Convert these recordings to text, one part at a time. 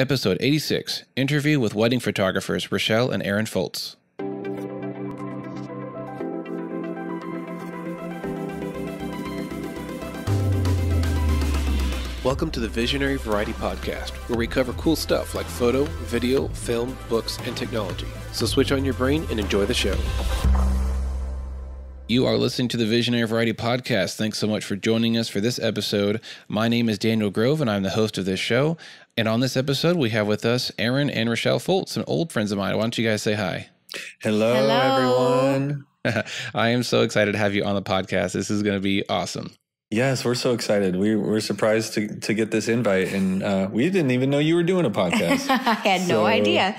Episode 86 Interview with wedding photographers Rychelle and Aaron Foltz. Welcome to the Visionary Variety Podcast, where we cover cool stuff like photo, video, film, books, and technology. So switch on your brain and enjoy the show. You are listening to the Visionary Variety Podcast. Thanks so much for joining us for this episode. My name is Daniel Grove, and I'm the host of this show. And on this episode, we have with us Aaron and Rychelle Foltz, some old friends of mine. Why don't you guys say hi? Hello, Hello. everyone. I am so excited to have you on the podcast. This is going to be awesome. Yes, we're so excited. We were surprised to, to get this invite, and uh, we didn't even know you were doing a podcast. I had no idea.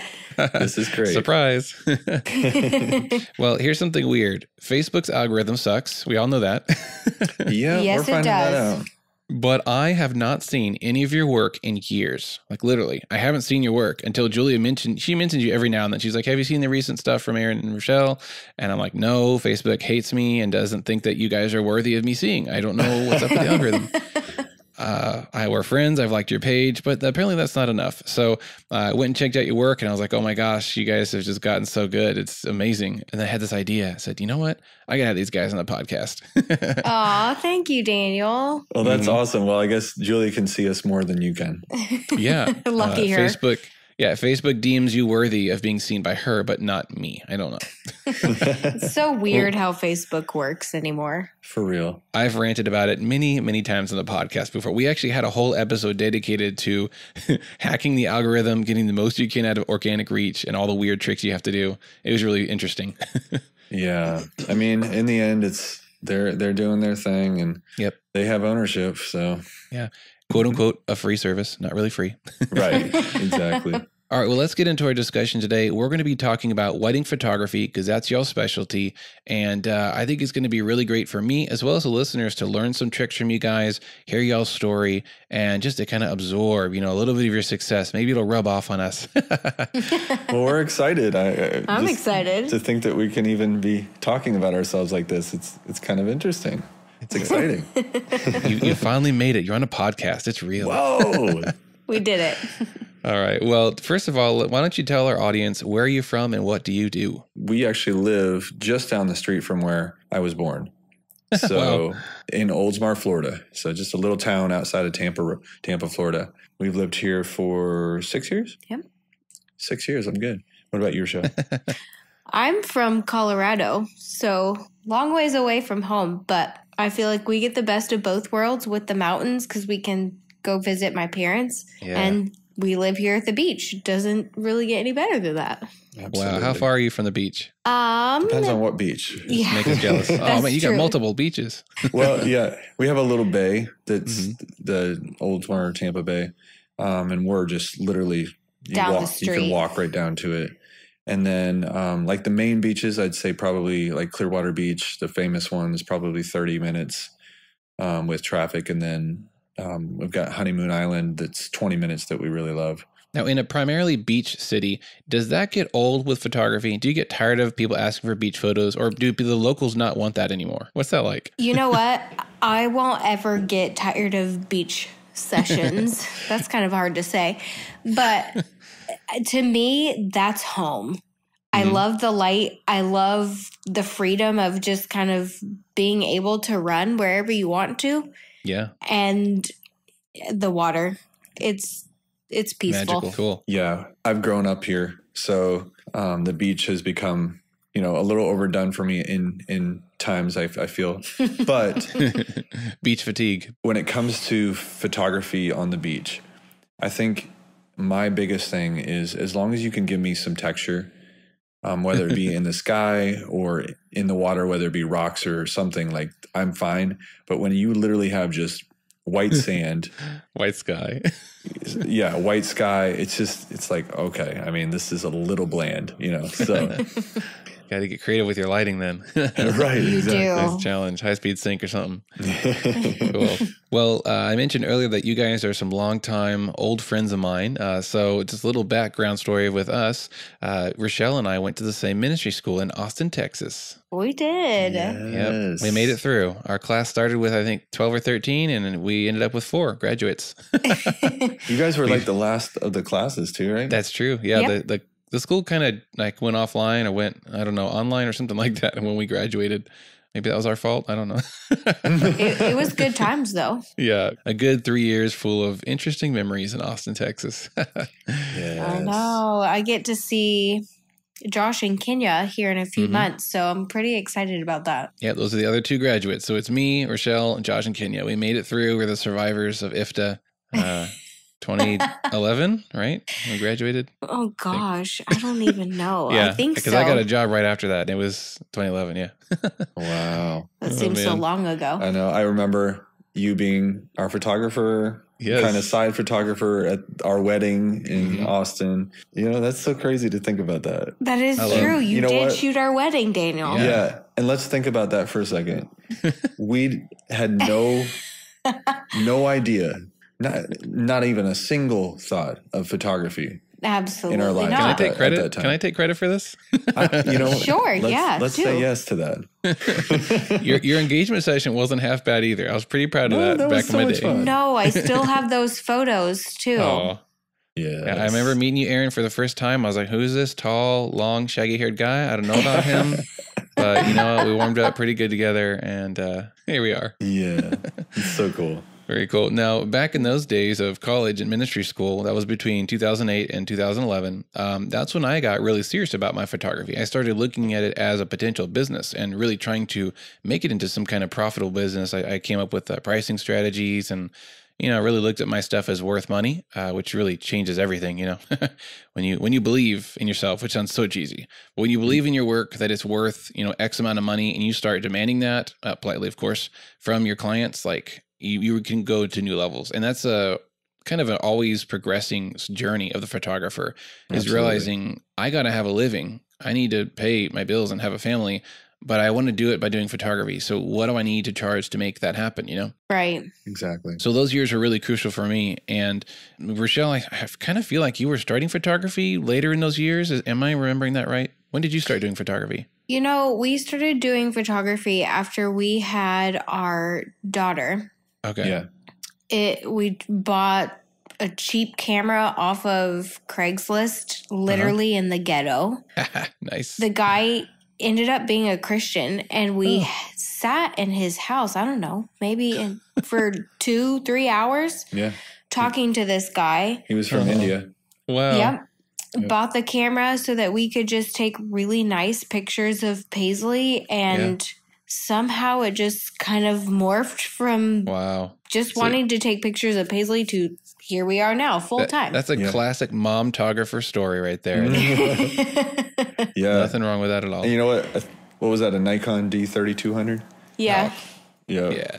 This is great. Surprise. well, here's something weird Facebook's algorithm sucks. We all know that. Yeah, Yes, we're it finding that does. out. but I have not seen any of your work in years. Like literally, I haven't seen your work until Julia mentioned. She mentions you every now and then. She's like, "Have you seen the recent stuff from Aaron and Rychelle?" And I'm like, "No, Facebook hates me and doesn't think that you guys are worthy of me seeing. I don't know what's up with the algorithm." Uh, I were friends. I've liked your page, but apparently that's not enough. So uh, I went and checked out your work, and I was like, "Oh my gosh, you guys have just gotten so good. It's amazing." And I had this idea. I said, "You know what? I gotta have these guys on the podcast." Aw, thank you, Daniel. Well, that's Mhm. awesome. Well, I guess Julie can see us more than you can. Yeah. Lucky uh, her. Facebook. Yeah, Facebook deems you worthy of being seen by her, but not me. I don't know. It's so weird how Facebook works anymore. For real. I've ranted about it many, many times on the podcast before. We actually had a whole episode dedicated to hacking the algorithm, getting the most you can out of organic reach, and all the weird tricks you have to do. It was really interesting. Yeah. I mean, in the end, it's they're they're doing their thing, and Yep. they have ownership. So Quote unquote, a free service, not really free. right, exactly. All right, well, let's get into our discussion today. We're going to be talking about wedding photography because that's y'all's specialty. And uh, I think it's going to be really great for me as well as the listeners to learn some tricks from you guys, hear y'all's story, and just to kind of absorb, you know, a little bit of your success. Maybe it'll rub off on us. Well, we're excited. I, I I'm excited. to think that we can even be talking about ourselves like this. It's it's kind of interesting. It's exciting. you, you finally made it. You're on a podcast. It's real. Whoa. We did it. All right. Well, first of all, why don't you tell our audience where are you from and what do you do? we actually live just down the street from where I was born. So Wow. in Oldsmar, Florida. So just a little town outside of Tampa, Tampa, Florida. We've lived here for six years. Yep. Six years. I'm good. What about your show? I'm from Colorado, so long ways away from home, but I feel like we get the best of both worlds with the mountains because we can go visit my parents Yeah. and we live here at the beach. Doesn't really get any better than that. wow. How far are you from the beach? Um, Depends on what beach. yeah. Make us jealous. oh, man, you got multiple beaches. well, yeah, we have a little bay that's Mm-hmm. the Oldsmar Tampa Bay, um, and we're just literally you Down the walk, You can walk right down to it, and then um, like the main beaches, I'd say probably like Clearwater Beach, the famous one is probably thirty minutes um, with traffic, and then um, we've got Honeymoon Island that's twenty minutes that we really love. Now, in a primarily beach city, does that get old with photography? Do you get tired of people asking for beach photos, or do the locals not want that anymore? What's that like? You know what? I won't ever get tired of beach sessions. that's kind of hard to say. But to me, that's home. I Mhm. love the light. I love the freedom of just kind of being able to run wherever you want to Yeah, and the water. It's it's peaceful. magical, cool. Yeah, I've grown up here, so um, the beach has become you know a little overdone for me in in times. I, I feel, but beach fatigue. when it comes to photography on the beach, I think my biggest thing is as long as you can give me some texture, um, whether it be in the sky or in the water, whether it be rocks or something, like I'm fine. But when you literally have just white sand, White sky. yeah, white sky, it's just, it's like, okay, I mean, this is a little bland, you know? So Got to get creative with your lighting then. right. You exactly. do. Nice challenge. High speed sync or something. Cool. Well, uh, I mentioned earlier that you guys are some longtime old friends of mine. Uh, so, just a little background story with us. Uh, Rychelle and I went to the same ministry school in Austin, Texas. We did. Yep. We made it through. Our class started with, I think, 12 or 13, and we ended up with four graduates. You guys were like the last of the classes too, right? That's true. Yeah. Yep. The, the, the school kind of like went offline or went, I don't know, online or something like that. And when we graduated, maybe that was our fault. I don't know. It, it was good times though. yeah. A good three years full of interesting memories in Austin, Texas. I know. I get to see Josh and Kenya here in a few Mhm. months, so I'm pretty excited about that. yeah. Those are the other two graduates. So it's me, Rychelle, and Josh, and Kenya. We made it through. We're the survivors of IFTA. Uh, 2011, right? We graduated. Oh gosh, I don't even know. yeah, I think because so. I got a job right after that. And it was 2011. Yeah. Wow. that Oh, seems so long ago. I know. I remember you being our photographer, Yes. kind of side photographer at our wedding in Mhm. Austin. You know, that's so crazy to think about that. that is I true. You, You know did what? shoot our wedding, Daniel. Yeah. Yeah. And let's think about that for a second. we had no no idea. Not not even a single thought of photography. Absolutely In our lives. Can I take credit? Can I take credit for this? I, you know, Sure, let's, yeah, Let's do. say yes to that. your your engagement session wasn't half bad either. I was pretty proud of No, that, that was back so in my much day. fun. no, I still have those photos too. Oh, yeah. yeah, I remember meeting you, Aaron, for the first time. I was like, "Who's this tall, long, shaggy-haired guy? I don't know about him." but you know, what? we warmed up pretty good together, and uh, here we are. Yeah. It's so cool. Very cool. Now, back in those days of college and ministry school, that was between 2008 and 2011. Um, that's when I got really serious about my photography. I started looking at it as a potential business and really trying to make it into some kind of profitable business. I, I came up with uh, pricing strategies and you know, really looked at my stuff as worth money, uh, which really changes everything. You know, when you when you believe in yourself, which sounds so cheesy, but when you believe in your work that it's worth you know X amount of money, and you start demanding that uh, politely, of course, from your clients, like you you can go to new levels, and that's a kind of an always progressing journey of the photographer is Absolutely. realizing I got to have a living, I need to pay my bills and have a family. But I want to do it by doing photography. So, what do I need to charge to make that happen? You know, Right. Exactly. so those years were really crucial for me. And Rychelle, I, I kind of feel like you were starting photography later in those years. Am I remembering that right? When did you start doing photography? You know, we started doing photography after we had our daughter. Okay. Yeah. It we bought a cheap camera off of Craigslist, literally uh-huh. in the ghetto. nice. The guy ended up being a Christian, and we sat in his house. I don't know, maybe in, for two, three hours Yeah. talking to this guy. He was from Oh. India. wow. Yep. Yep. Bought the camera so that we could just take really nice pictures of Paisley and somehow it just kind of morphed from Wow. just So- wanting to take pictures of Paisley to here we are now, full That- time. that's a Yeah. classic mom photographer story right there. Mm-hmm. Yeah. Nothing wrong with that at all. And you know what? What was that? A Nikon D3200? yeah. Yeah. yeah.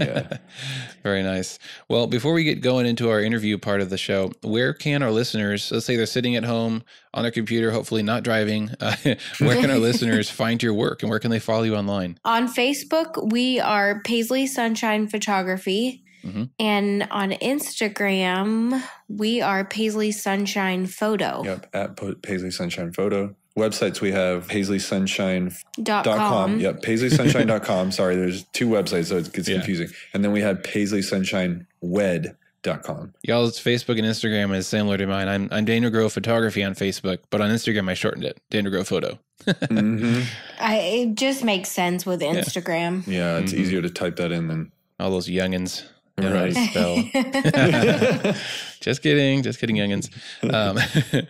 Yeah. Very nice. Well, before we get going into our interview part of the show, where can our listeners, let's say they're sitting at home on their computer, hopefully not driving, uh, where can our listeners find your work and where can they follow you online? On Facebook, we are Paisley Sunshine Photography. Mhm. And on Instagram, we are Paisley Sunshine Photo. Yep. At Paisley Sunshine Photo. Websites we have paisleysunshine.com. Dot com. Yep. Paisleysunshine.com. Sorry, there's two websites, so it gets Yeah. confusing. And then we have paisleysunshinewed.com. Y'all's Facebook and Instagram is similar to mine. I'm, I'm Daniel Grove Photography on Facebook, but on Instagram, I shortened it Daniel Grove Photo. hmm I, it just makes sense with Instagram. Yeah, it's Mhm. easier to type that in than. All those youngins. Know how to Right. spell. just kidding. Just kidding, youngins. Um,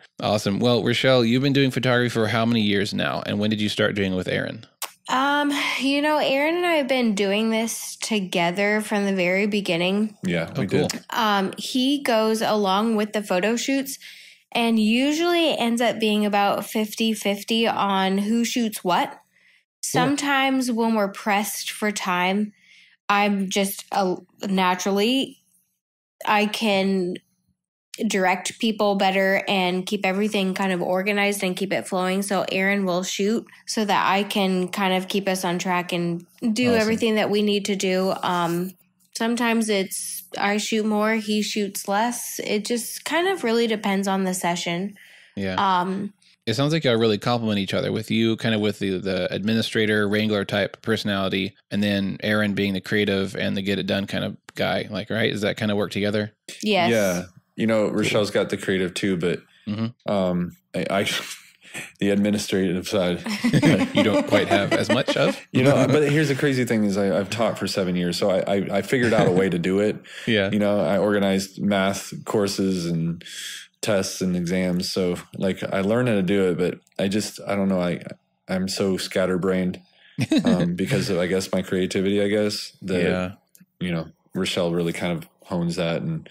awesome. Well, Rychelle, you've been doing photography for how many years now? And when did you start doing it with Aaron? um, you know, Aaron and I have been doing this together from the very beginning. Yeah, Oh, we cool. did. Um, he goes along with the photo shoots and usually it ends up being about 50 50 on who shoots what. Sometimes when we're pressed for time, I'm just uh, naturally, I can direct people better and keep everything kind of organized and keep it flowing. So Aaron will shoot so that I can kind of keep us on track and do Awesome. everything that we need to do. Um, sometimes it's I shoot more, he shoots less. It just kind of really depends on the session. Yeah. Um, It sounds like y'all really complement each other with you kind of with the, the administrator, wrangler type personality, and then Aaron being the creative and the get it done kind of guy. Like, right? Does that kind of work together? yes. Yeah. You know, Rychelle's got the creative too, but Mhm. um, I, I the administrative side. you don't quite have as much of. You know, but here's the crazy thing is I, I've taught for seven years, so I, I I figured out a way to do it. yeah. You know, I organized math courses and tests and exams, so like I learned how to do it, but I just I don't know I I'm so scatterbrained um, because of I guess my creativity. I guess that yeah. you know Rychelle really kind of hones that and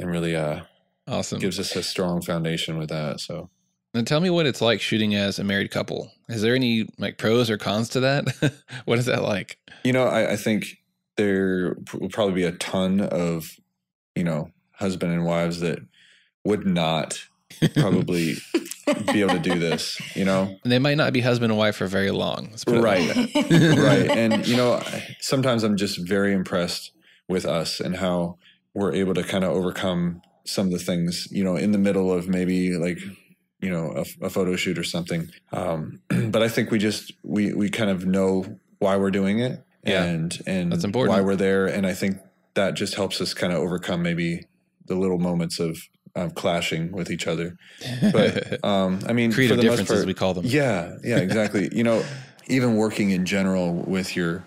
and really uh Awesome. gives us a strong foundation with that. So Now tell me what it's like shooting as a married couple. Is there any like pros or cons to that? what is that like? you know I, I think there will probably be a ton of you know husband and wives that would not probably be able to do this. You know, they might not be husband and wife for very long. Let's put it like right. right. And you know, sometimes I'm just very impressed with us and how we're able to kind of overcome some of the things, you know, in the middle of maybe like, you know, a, a photo shoot or something. Um, but I think we just we we kind of know why we're doing it Yeah. and and That's important. why we're there. And I think that just helps us kind of overcome maybe the little moments of of clashing with each other. But um, I mean, creative for the most differences part, we call them. yeah, yeah, exactly. you know, even working in general with your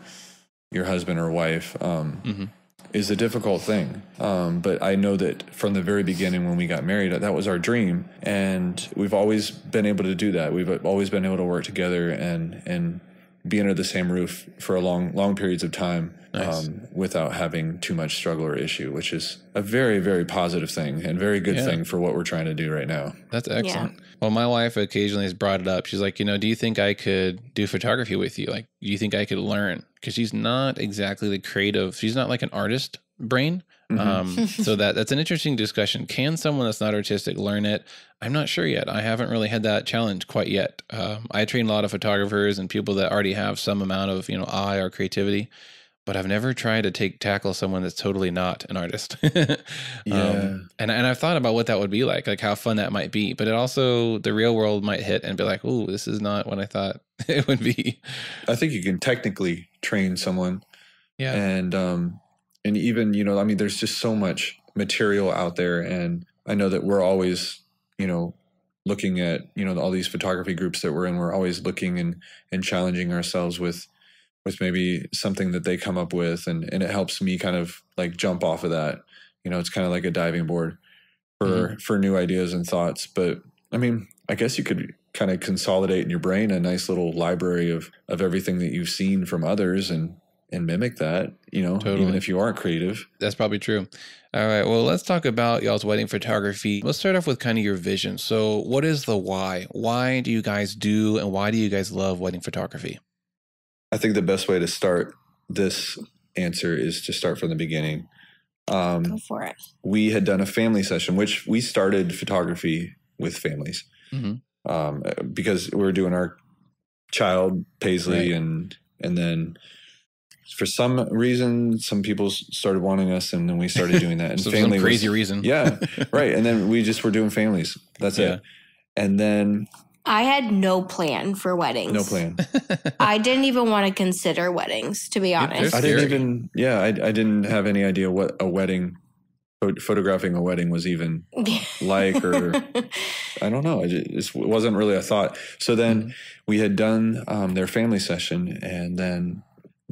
your husband or wife um, Mhm. is a difficult thing. Um, but I know that from the very beginning when we got married, that was our dream, and we've always been able to do that. We've always been able to work together and and be under the same roof for a long long periods of time. Nice. Um, without having too much struggle or issue, which is a very, very positive thing and very good Yeah. thing for what we're trying to do right now. That's excellent. Well, my wife occasionally has brought it up. She's like, you know, do you think I could do photography with you? Like, do you think I could learn? Because she's not exactly the creative. She's not like an artist brain. Mhm. Um, so that that's an interesting discussion. Can someone that's not artistic learn it? I'm not sure yet. I haven't really had that challenge quite yet. Um, I train a lot of photographers and people that already have some amount of you know eye or creativity, but I've never tried to take tackle someone that's totally not an artist. Yeah. Um, and and I've thought about what that would be like, like how fun that might be. But it also the real world might hit and be like, oh, this is not what I thought it would be. I think you can technically train someone Yeah. and um and even you know i mean there's just so much material out there and i know that we're always you know looking at you know all these photography groups that we're in we're always looking and and challenging ourselves with with maybe something that they come up with and and it helps me kind of like jump off of that. You know it's kind of like a diving board for mm-hmm. for new ideas and thoughts but i mean i guess you could kind of consolidate in your brain a nice little library of of everything that you've seen from others and and mimic that you know Totally. even if you aren't creative That's probably true. All right. Well, let's talk about y'all's wedding photography. Let's start off with kind of your vision. So, what is the why? Why do you guys do and why do you guys love wedding photography? i think the best way to start this answer is to start from the beginning um, Go for it. we had done a family session which we started photography with families Mhm. um, because we were doing our child paisley Right. and and then for some reason some people started wanting us and then we started doing that and So, for family some was- crazy reason. yeah right and then we just were doing families that's Yeah. it and then I had no plan for weddings. no plan I didn't even want to consider weddings, to be honest. i didn't even yeah I, I didn't have any idea what a wedding photographing a wedding was even like or I don't know. It just it wasn't really a thought. So then Mm-hmm. we had done um, their family session, and then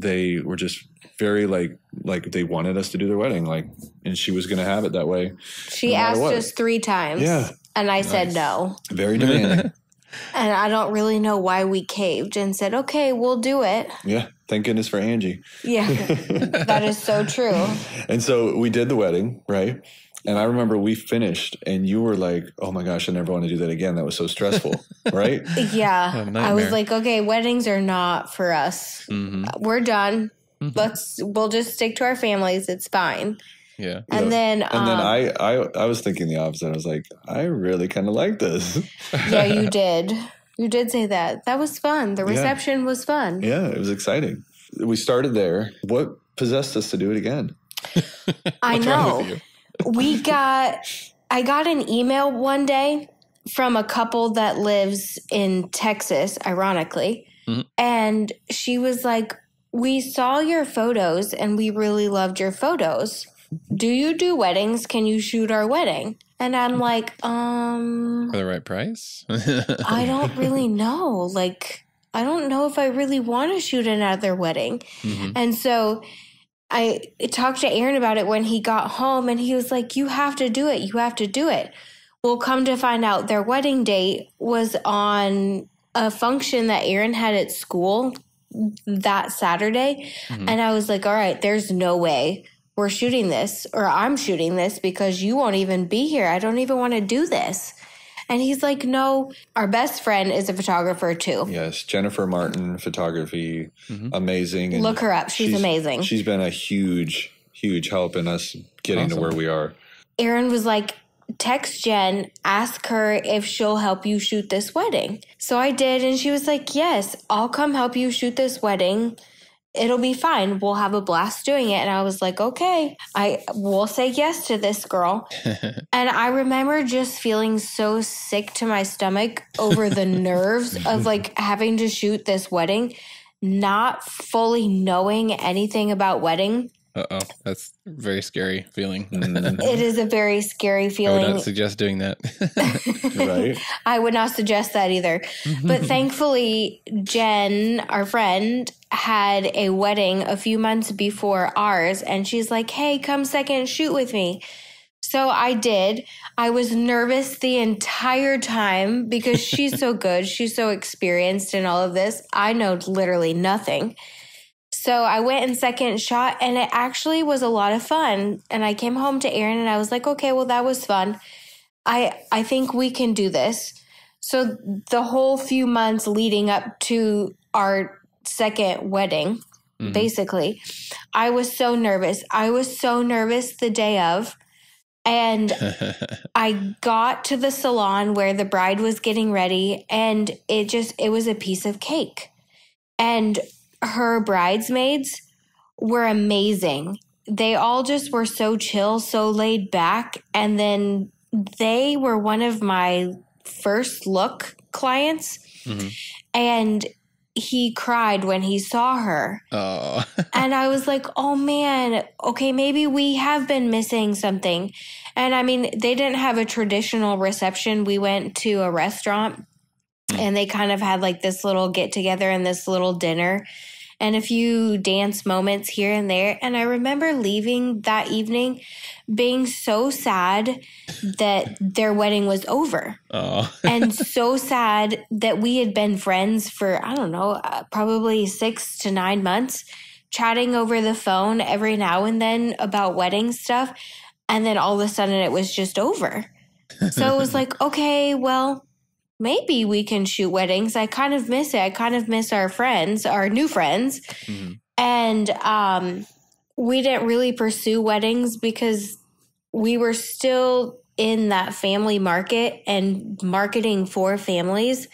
they were just very like like they wanted us to do their wedding, like, and she was going to have it that way. she No asked us three times. Yeah. And I said no. Very demanding. And I don't really know why we caved and said, okay, we'll do it. yeah. Thank goodness for Angie. Yeah, that is so true. And so we did the wedding, right? And I remember we finished, and you were like, "Oh my gosh, I never want to do that again. That was so stressful." right? Yeah. I was like, okay, weddings are not for us. Mhm. We're done. Mhm. Let's, we'll just stick to our families. It's fine. Yeah. Yeah. And then, And then um, I, I I was thinking the opposite. I was like, I really kind of like this. yeah, you did. You did say that. That was fun. The Yeah. reception was fun. yeah, it was exciting. We started there. What possessed us to do it again? I What's wrong know. We got I got an email one day from a couple that lives in Texas, ironically. Mhm. And she was like, "We saw your photos and we really loved your photos. Do you do weddings? Can you shoot our wedding?" And I'm like, "Um, For the right price? I don't really know. Like, I don't know if I really want to shoot another wedding." Mhm. And so I talked to Aaron about it when he got home, and he was like, You have to do it. You have to do it. Well, come to find out, their wedding date was on a function that Aaron had at school that Saturday. Mhm. And I was like, All right, there's no way we're shooting this, or I'm shooting this because you won't even be here. I don't even want to do this. And he's like, No, our best friend is a photographer too. Yes, Jennifer Martin photography, Mhm. amazing. and Look her up. She's, amazing. She's been a huge, huge help in us getting Awesome. to where we are. Aaron was like, text Jen, ask her if she'll help you shoot this wedding. So I did, and she was like, yes, I'll come help you shoot this wedding. It'll be fine. We'll have a blast doing it. And I was like, okay, I will say yes to this girl. And I remember just feeling so sick to my stomach over the nerves of like having to shoot this wedding, not fully knowing anything about wedding. Uh oh, that's a very scary feeling. It is a very scary feeling. I would not suggest doing that. right? I would not suggest that either. But thankfully, Jen, our friend, had a wedding a few months before ours, and she's like, hey, come second shoot with me. So I did. I was nervous the entire time because she's so good. She's so experienced in all of this. I know literally nothing. So I went and second shot, and it actually was a lot of fun. And I came home to Aaron, and I was like, okay, well, that was fun. I I think we can do this. So the whole few months leading up to our second wedding, Mhm. basically, I was so nervous. I was so nervous the day of. And I got to the salon where the bride was getting ready and it just it was a piece of cake. And her bridesmaids were amazing. They all just were so chill, so laid back and then they were one of my first look clients Mhm. and he cried when he saw her oh, and I was like, oh man, okay, maybe we have been missing something. And I mean, they didn't have a traditional reception. We went to a restaurant and they kind of had like this little get together and this little dinner and a few dance moments here and there. And I remember leaving that evening being so sad that their wedding was over oh. and so sad that we had been friends for I don't know, uh, probably 6 to 9 months chatting over the phone every now and then about wedding stuff and then all of a sudden it was just over. So it was like, okay, well, maybe we can shoot weddings. I kind of miss it. I kind of miss our friends, our new friends. Mhm. And um, we didn't really pursue weddings because we were still in that family market and marketing for families.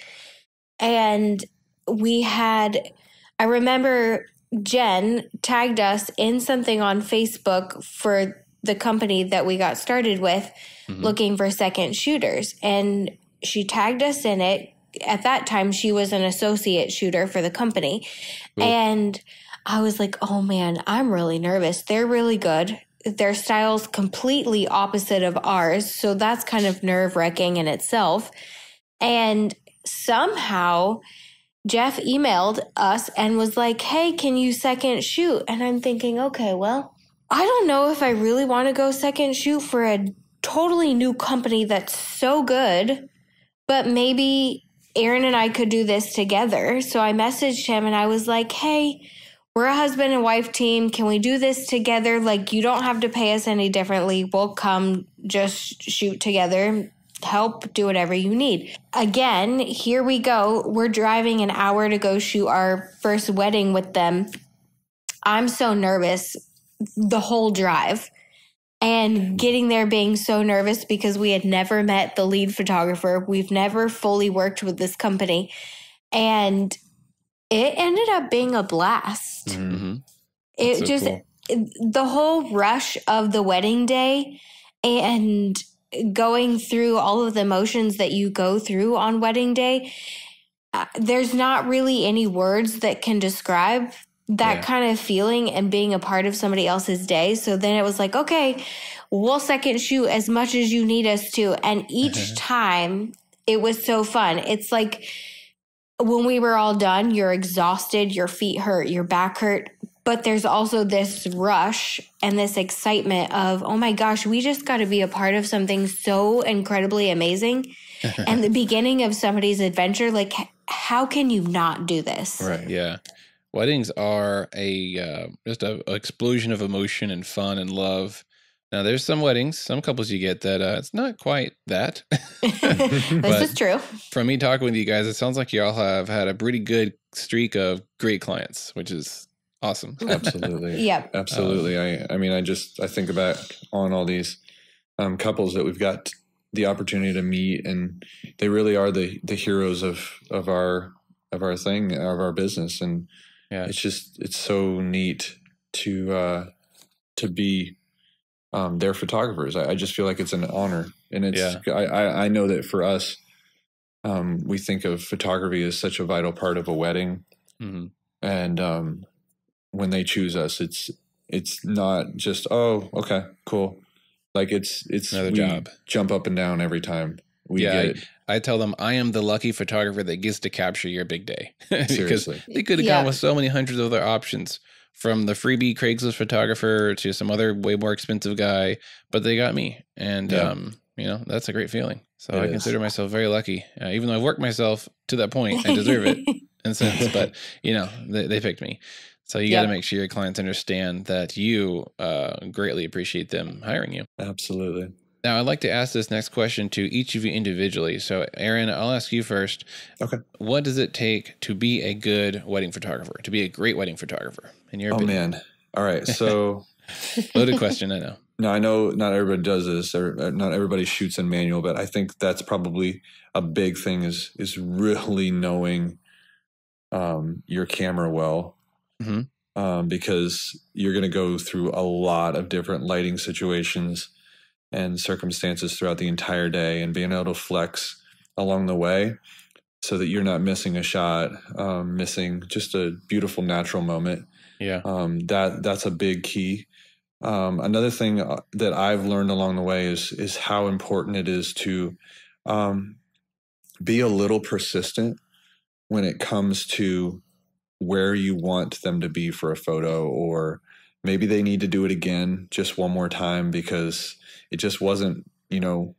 And we had, I remember Jen tagged us in something on Facebook for the company that we got started with Mhm. looking for second shooters. And she tagged us in it. At that time, she was an associate shooter for the company. Cool. And I was like, oh man, I'm really nervous. They're really good. Their style's completely opposite of ours. So that's kind of nerve wracking in itself. And somehow Jeff emailed us and was like, hey, can you second shoot? And I'm thinking, okay, well, I don't know if I really want to go second shoot for a totally new company that's so good, but maybe Aaron and I could do this together. So I messaged him and I was like, hey, we're a husband and wife team. Can we do this together? Like, you don't have to pay us any differently. We'll come just shoot together, help, do whatever you need. Again, here we go. We're driving an hour to go shoot our first wedding with them. I'm so nervous the whole drive. And getting there being so nervous because we had never met the lead photographer. We've never fully worked with this company. And it ended up being a blast. Mm-hmm. It so just, cool. the whole rush of the wedding day and going through all of the emotions that you go through on wedding day, uh, there's not really any words that can describe that Yeah. kind of feeling and being a part of somebody else's day. So then it was like, okay, we'll second shoot as much as you need us to. And each uh-huh. time it was so fun. It's like when we were all done, you're exhausted, your feet hurt, your back hurt. But there's also this rush and this excitement of, oh my gosh, we just got to be a part of something so incredibly amazing. and the beginning of somebody's adventure, like, how can you not do this? Right. Yeah. Weddings are a uh, just a, a explosion of emotion and fun and love. Now, there's some weddings, some couples you get that uh, it's not quite that. this But- is true. From me talking with you guys, it sounds like you all have had a pretty good streak of great clients, which is awesome. Absolutely. Yep. Absolutely. Um, I I mean I just I think back on all these um, couples that we've got the opportunity to meet and they really are the the heroes of of our of our thing of our business and Yeah. it's just it's so neat to uh to be um their photographers. I, I just feel like it's an honor and it's Yeah. I, I I know that for us um we think of photography as such a vital part of a wedding Mhm. and um, when they choose us, it's it's not just oh okay cool, like it's it's Another job. jump up and down every time we Yeah, get. I tell them I am the lucky photographer that gets to capture your big day because Seriously, they could have Yeah. gone with so many hundreds of other options from the freebie Craigslist photographer to some other way more expensive guy, but they got me, and Yeah. um, you know that's a great feeling. So It I is. consider myself very lucky, uh, even though I've worked myself to that point. I deserve it in a sense, but you know they, they picked me. So you got to make sure your clients understand that you uh, greatly appreciate them hiring you. absolutely. Now, I'd like to ask this next question to each of you individually. So, Aaron, I'll ask you first. Okay. What does it take to be a good wedding photographer, to be a great wedding photographer, in your Oh opinion? man, all right. So Loaded question, I know. now I know not everybody does this, or or not everybody shoots in manual, but I think that's probably a big thing is is really knowing um, your camera well. Mhm. um, because you're going to go through a lot of different lighting situations and circumstances throughout the entire day and being able to flex along the way so that you're not missing a shot um, missing just a beautiful natural moment Yeah. um, that that's a big key um, another thing uh, that i've learned along the way is is how important it is to um, be a little persistent when it comes to where you want them to be for a photo or maybe they need to do it again just one more time because it just wasn't you know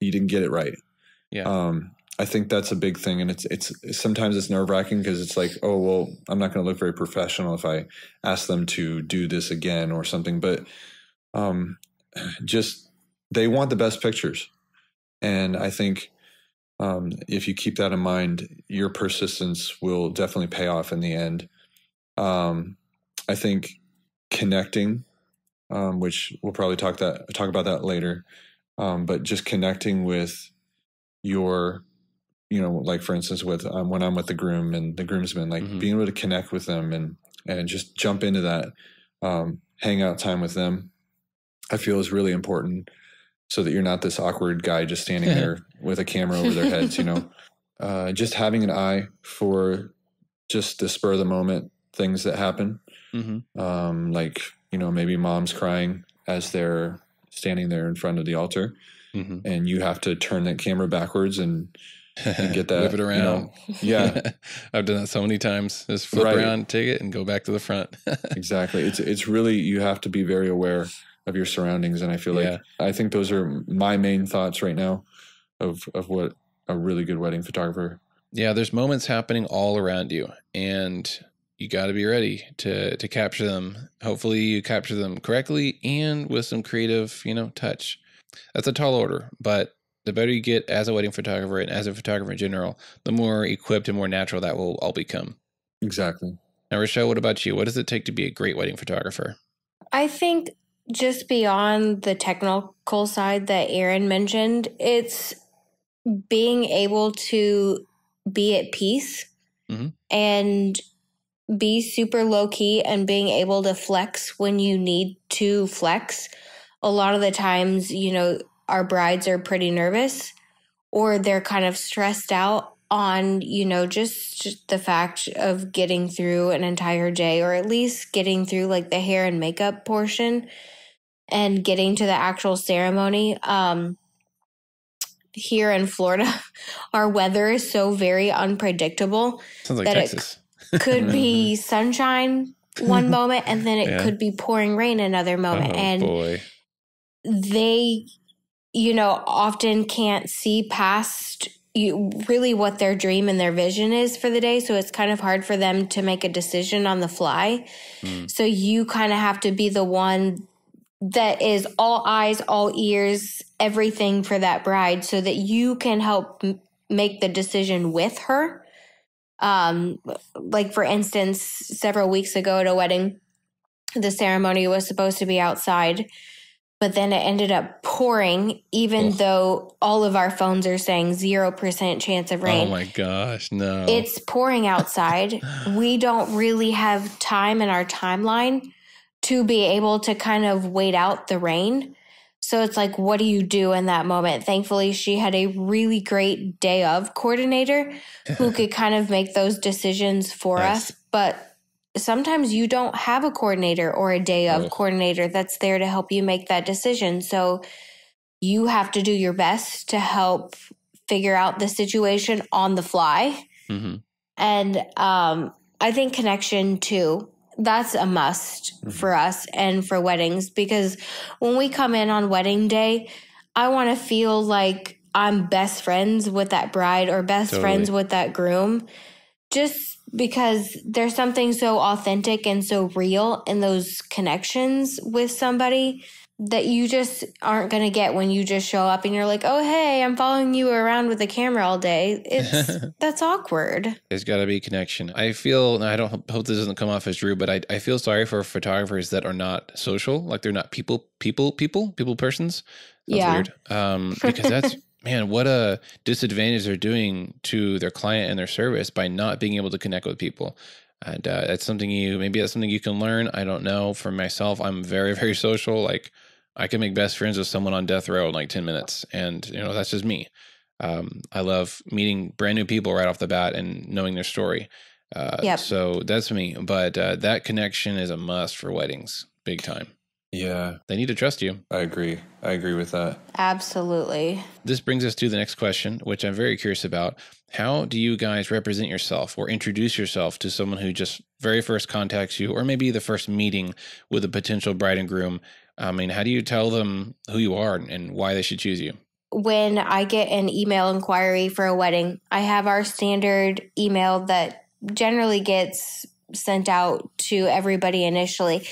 you didn't get it right Yeah. um i think that's a big thing and it's it's sometimes it's nerve-wracking because it's like oh well i'm not going to look very professional if i ask them to do this again or something but um just they want the best pictures and i think um, if you keep that in mind, your persistence will definitely pay off in the end. Um, I think connecting, um, which we'll probably talk that talk about that later, um, but just connecting with your, you know, like for instance, with um, when I'm with the groom and the groomsmen, like Mhm. being able to connect with them and and just jump into that um, hangout time with them, I feel is really important so that you're not this awkward guy just standing there with a camera over their heads, you know. Uh, just having an eye for just the spur of the moment things that happen. Mm-hmm. Um, like, you know, maybe mom's crying as they're standing there in front of the altar Mm-hmm. and you have to turn that camera backwards and, and get that Whip it you around. know, yeah, I've done that so many times. Just flip Right. around, take it, and go back to the front. exactly. It's it's really you have to be very aware of your surroundings, and I feel like Yeah. I think those are my main thoughts right now of of what a really good wedding photographer yeah, there's moments happening all around you, and you got to be ready to to capture them. Hopefully, you capture them correctly and with some creative, you know, touch. That's a tall order, but the better you get as a wedding photographer and as a photographer in general, the more equipped and more natural that will all become. exactly. Now, Rychelle, what about you? What does it take to be a great wedding photographer? I think just beyond the technical side that Aaron mentioned, it's being able to be at peace Mhm. and be super low key and being able to flex when you need to flex. A lot of the times, you know, our brides are pretty nervous or they're kind of stressed out on, you know, just the fact of getting through an entire day or at least getting through like the hair and makeup portion and getting to the actual ceremony. Um, here in Florida, our weather is so very unpredictable. Sounds like That it- Texas. Could be sunshine one moment and then it Yeah. could be pouring rain another moment. oh and boy. they, you know, often can't see past you really what their dream and their vision is for the day. So it's kind of hard for them to make a decision on the fly. Mm. So you kind of have to be the one that is all eyes, all ears, everything for that bride so that you can help m- make the decision with her. Um, like for instance, several weeks ago at a wedding, the ceremony was supposed to be outside, but then it ended up pouring, even Ugh. though all of our phones are saying 0% chance of rain. Oh my gosh, no. It's pouring outside. we don't really have time in our timeline to be able to kind of wait out the rain. So it's like, what do you do in that moment? Thankfully, she had a really great day of coordinator who could kind of make those decisions for Nice. us. But sometimes you don't have a coordinator or a day of Ugh. coordinator that's there to help you make that decision. So you have to do your best to help figure out the situation on the fly. hmm And um, I think connection too. That's a must Mhm. for us and for weddings because when we come in on wedding day, I want to feel like I'm best friends with that bride or best Totally. friends with that groom. Just because there's something so authentic and so real in those connections with somebody that you just aren't going to get when you just show up and you're like, "Oh, hey, I'm following you around with a camera all day." It's that's awkward. There's got to be a connection. I feel, I don't hope this doesn't come off as rude, but I, I feel sorry for photographers that are not social, like they're not people, people, people, people persons. Sounds Yeah. weird. Um, because that's man, what a disadvantage they're doing to their client and their service by not being able to connect with people. And uh, that's something you maybe that's something you can learn. I don't know. For myself, I'm very very social. Like I can make best friends with someone on death row in like ten minutes, and you know that's just me. Um, I love meeting brand new people right off the bat and knowing their story. Uh, Yep. So that's me. But uh, that connection is a must for weddings, big time. Yeah, They need to trust you. I agree. I agree with that. Absolutely. This brings us to the next question, which I'm very curious about. How do you guys represent yourself or introduce yourself to someone who just very first contacts you, or maybe the first meeting with a potential bride and groom? I mean, how do you tell them who you are and why they should choose you? When I get an email inquiry for a wedding, I have our standard email that generally gets sent out to everybody initially.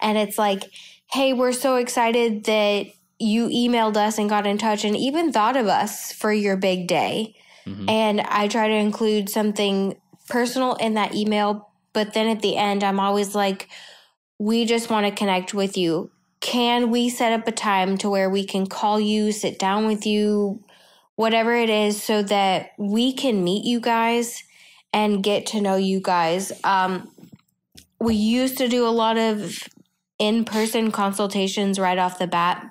And it's like, hey, we're so excited that you emailed us and got in touch and even thought of us for your big day. Mhm. And I try to include something personal in that email. But then at the end, I'm always like, we just want to connect with you. Can we set up a time to where we can call you, sit down with you, whatever it is, so that we can meet you guys and get to know you guys? Um, we used to do a lot of in person consultations right off the bat.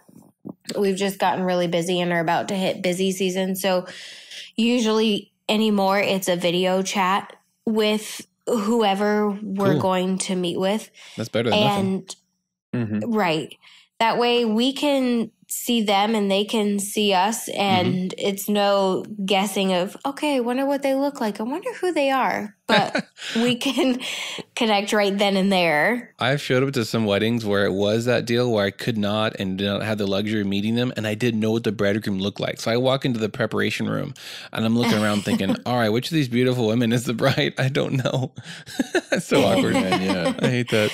We've just gotten really busy and are about to hit busy season. So, usually anymore, it's a video chat with whoever we're Cool. going to meet with. That's better than nothing. And Mm-hmm. Right. That way we can see them and they can see us and it's no guessing of, okay, I wonder what they look like. I wonder who they are. But we can connect right then and there. I've showed up to some weddings where it was that deal where I could not and did not have the luxury of meeting them, and I didn't know what the bridegroom looked like. So I walk into the preparation room and I'm looking around thinking, all right, which of these beautiful women is the bride? I don't know. It's so awkward, man. Yeah. I hate that.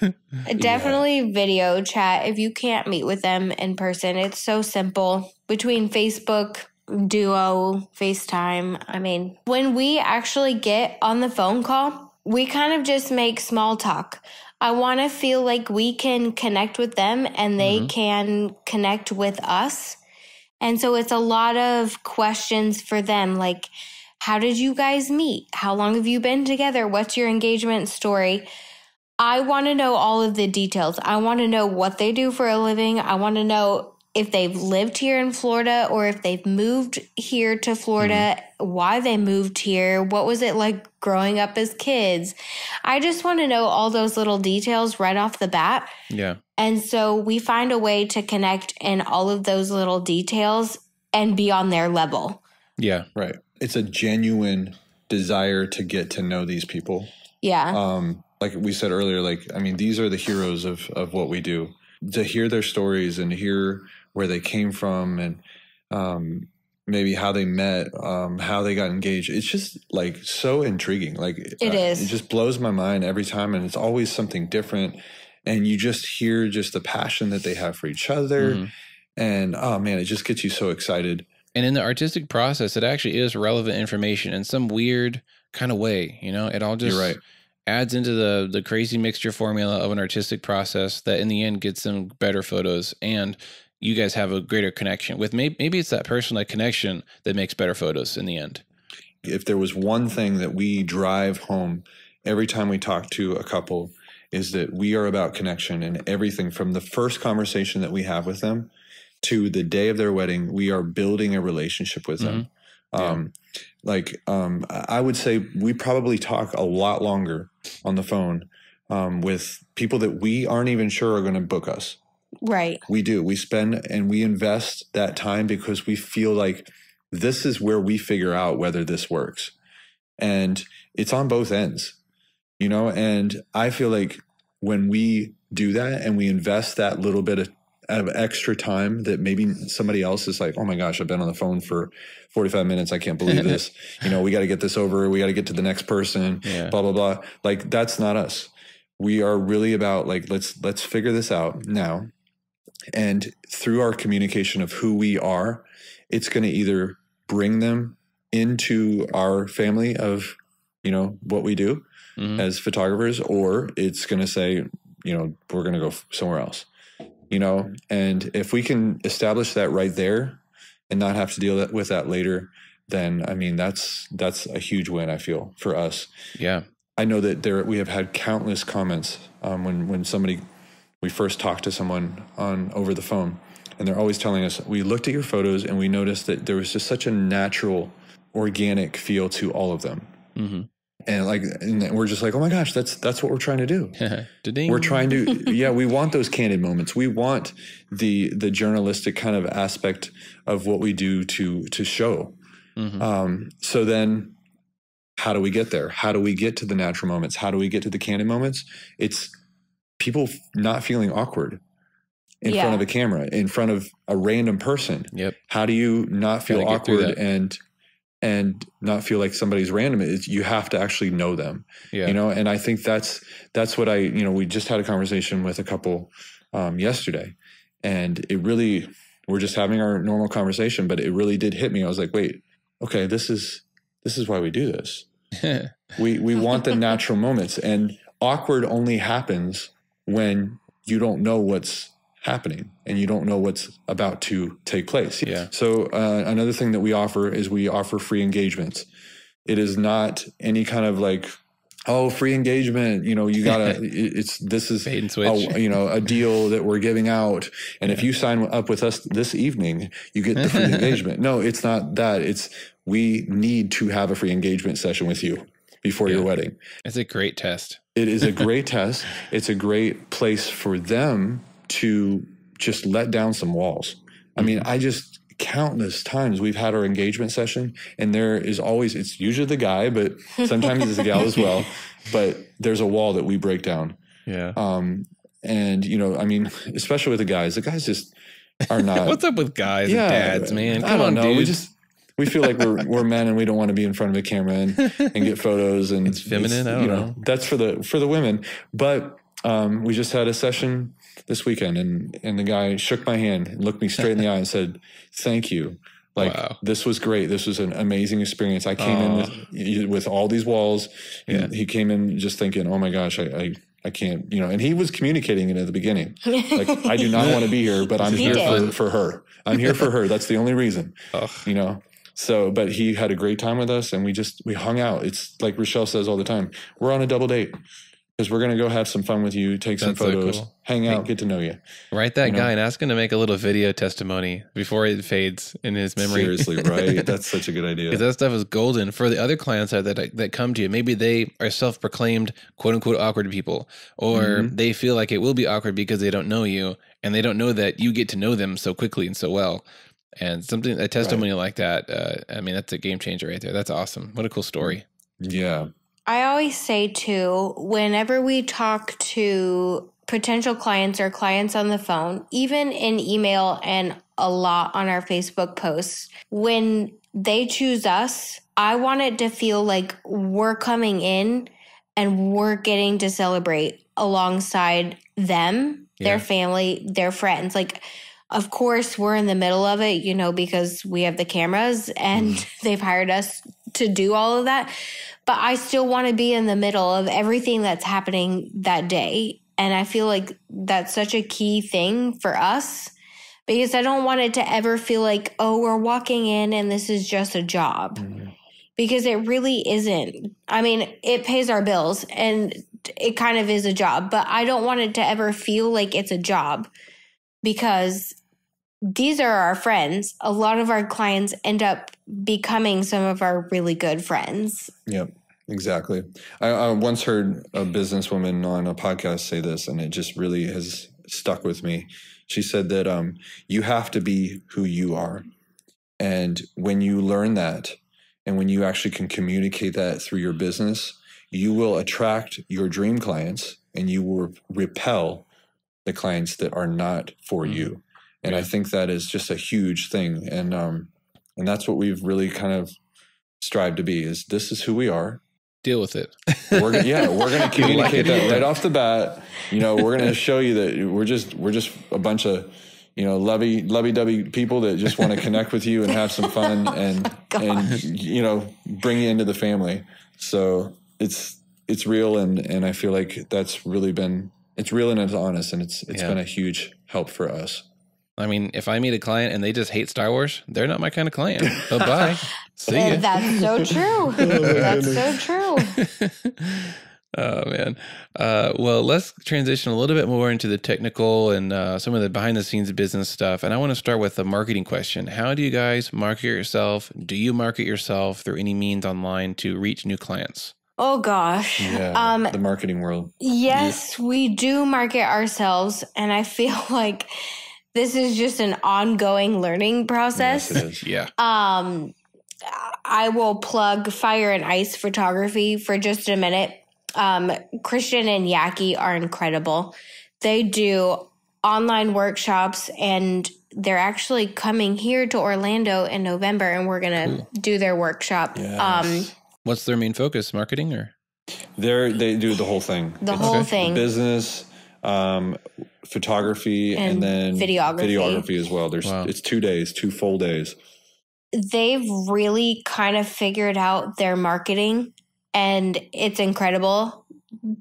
Definitely video chat if you can't meet with them in person. It's so simple between Facebook, Duo, FaceTime. I mean, when we actually get on the phone call, we kind of just make small talk. I want to feel like we can connect with them and they Mhm. can connect with us. And so it's a lot of questions for them like, how did you guys meet? How long have you been together? What's your engagement story? I want to know all of the details. I want to know what they do for a living. I want to know if they've lived here in Florida or if they've moved here to Florida, why they moved here, what was it like growing up as kids. I just want to know all those little details right off the bat. Yeah. And so we find a way to connect in all of those little details and be on their level. Yeah. Right. It's a genuine desire to get to know these people. Yeah. Um, like we said earlier, like I mean, these are the heroes of of what we do. To hear their stories and hear where they came from and um, maybe how they met, um, how they got engaged. It's just like so intriguing. Like uh, It is. It just blows my mind every time, and it's always something different. And you just hear just the passion that they have for each other, Mhm. and oh man, it just gets you so excited. And in the artistic process, it actually is relevant information in some weird kind of way. You know, it all just You're right. Adds into the the crazy mixture formula of an artistic process that in the end gets them better photos and you guys have a greater connection with maybe maybe it's that personal connection that makes better photos in the end. if there was one thing that we drive home every time we talk to a couple is that we are about connection and everything from the first conversation that we have with them to the day of their wedding we are building a relationship with them mm-hmm. um, Yeah. Like um, i would say we probably talk a lot longer on the phone um, with people that we aren't even sure are going to book us right. we do. We spend and we invest that time because we feel like this is where we figure out whether this works. And it's on both ends, you know? And I feel like when we do that and we invest that little bit of, of extra time that maybe somebody else is like, oh my gosh, I've been on the phone for 45 minutes. I can't believe this. you know, we got to get this over. We got to get to the next person Yeah. blah blah blah like that's not us we are really about like let's let's figure this out now and through our communication of who we are it's going to either bring them into our family of you know what we do Mhm. as photographers or it's going to say you know we're going to go somewhere else you know and if we can establish that right there and not have to deal with that later then i mean that's that's a huge win i feel for us. Yeah. I know that there we have had countless comments um, when when somebody we first talked to someone on over the phone, and they're always telling us we looked at your photos and we noticed that there was just such a natural, organic feel to all of them, hmm and like and we're just like oh my gosh that's that's what we're trying to do. We're trying to yeah we want those candid moments. We want the the journalistic kind of aspect of what we do to to show. Mhm. Um, so then how do we get there? How do we get to the natural moments? How do we get to the candid moments? It's people not feeling awkward in Yeah. front of a camera, in front of a random person. Yep. How do you not feel Gotta get through awkward and and not feel like somebody's random? It's, you have to actually know them, Yeah. you know. And I think that's that's what I you know we just had a conversation with a couple um, yesterday, and it really we're just having our normal conversation, but it really did hit me. I was like, wait, okay, this is this is why we do this. We we want the natural moments, and awkward only happens when you don't know what's happening and you don't know what's about to take place. Yeah. So uh, another thing that we offer is we offer free engagements. It is not any kind of like oh free engagement. You know you gotta. it's this is a, you know a deal that we're giving out and if you sign up with us this evening you get the free engagement no it's not that it's we need to have a free engagement session with you before your wedding It's a great test. it is a great test it's a great place for them to just let down some walls i mean i just countless times we've had our engagement session and there is always it's usually the guy but sometimes it's the gal as well but there's a wall that we break down Yeah. um, and you know, I mean, especially with the guys, the guys just are not. What's up with guys and dads, man? I don't on, know. dude. We just we feel like we're we're men and we don't want to be in front of a camera and, and get photos and It's feminine, I don't you know. That's for the for the women. But um, we just had a session this weekend, and and the guy shook my hand and looked me straight in the eye and said, "Thank you." Like Wow. this was great. This was an amazing experience. I came Aw. in with, with all these walls. and Yeah. He came in just thinking, "Oh my gosh, I, I I can't, you know, and he was communicating it at the beginning. Like, I do not want to be here, but I'm He here did. for, for her. I'm here for her. That's the only reason, Ugh. you know? So, but he had a great time with us and we just, we hung out. It's like Rychelle says all the time, we're on a double date because we're going to go have some fun with you, take some That's so photos, cool. hang out, get to know you. Write that You know? guy and ask him to make a little video testimony before it fades in his memory. Seriously, right? That's such a good idea. Because that stuff is golden for the other clients that, that that come to you. Maybe they are self-proclaimed "quote unquote" awkward people, or Mhm. they feel like it will be awkward because they don't know you, and they don't know that you get to know them so quickly and so well. And something a testimony like that, uh, I mean, that's a game changer right there. That's awesome. What a cool story. yeah. I always say too, whenever we talk to potential clients or clients on the phone, even in email and a lot on our Facebook posts, when they choose us, I want it to feel like we're coming in and we're getting to celebrate alongside them, Yeah. their family, their friends. Like, of course, we're in the middle of it, you know, because we have the cameras and mm. they've hired us to do all of that but I still want to be in the middle of everything that's happening that day. And I feel like that's such a key thing for us because I don't want it to ever feel like, oh, we're walking in and this is just a job mm-hmm. because it really isn't. I mean, it pays our bills and it kind of is a job, but I don't want it to ever feel like it's a job because these are our friends. A lot of our clients end up becoming some of our really good friends. Yep, exactly. I, I once heard a businesswoman on a podcast say this, and it just really has stuck with me. She said that um, you have to be who you are. And when you learn that, and when you actually can communicate that through your business, you will attract your dream clients and you will repel the clients that are not for Mhm. you. And I think that is just a huge thing. And um, and that's what we've really kind of strived to be is this is who we are. Deal with it. We're yeah, we're going to communicate that right off the bat. You know, we're going to show you that we're just we're just a bunch of you know lovey lovey dovey people that just want to connect with you and have some fun and and you know bring you into the family. So it's it's real and and I feel like that's really been it's real and it's honest and it's it's Yeah. been a huge help for us. I mean, if I meet a client and they just hate Star Wars, they're not my kind of client. Bye bye. See ya. That's so true. That's so true. oh man. Uh, well, let's transition a little bit more into the technical and uh, some of the behind the scenes business stuff. And I want to start with the marketing question. How do you guys market yourself? Do you market yourself through any means online to reach new clients? Oh gosh. Yeah, Um, the marketing world. Yes, we do market ourselves, and I feel like this is just an ongoing learning process. Yes, it is. Yeah. Um, I will plug Fire and Ice Photography for just a minute. Um, Christian and Yaki are incredible. They do online workshops, and they're actually coming here to Orlando in November, and we're gonna Cool. do their workshop. Yes. Um, What's their main focus? Marketing or? They're they do the whole thing. the It's whole Okay. thing. business, um, photography, and, And then videography. videography as well. There's Wow. it's two days, two full days. they've really kind of figured out their marketing and it's incredible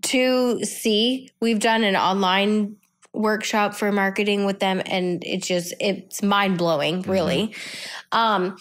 to see we've done an online workshop for marketing with them and it's just it's mind-blowing really um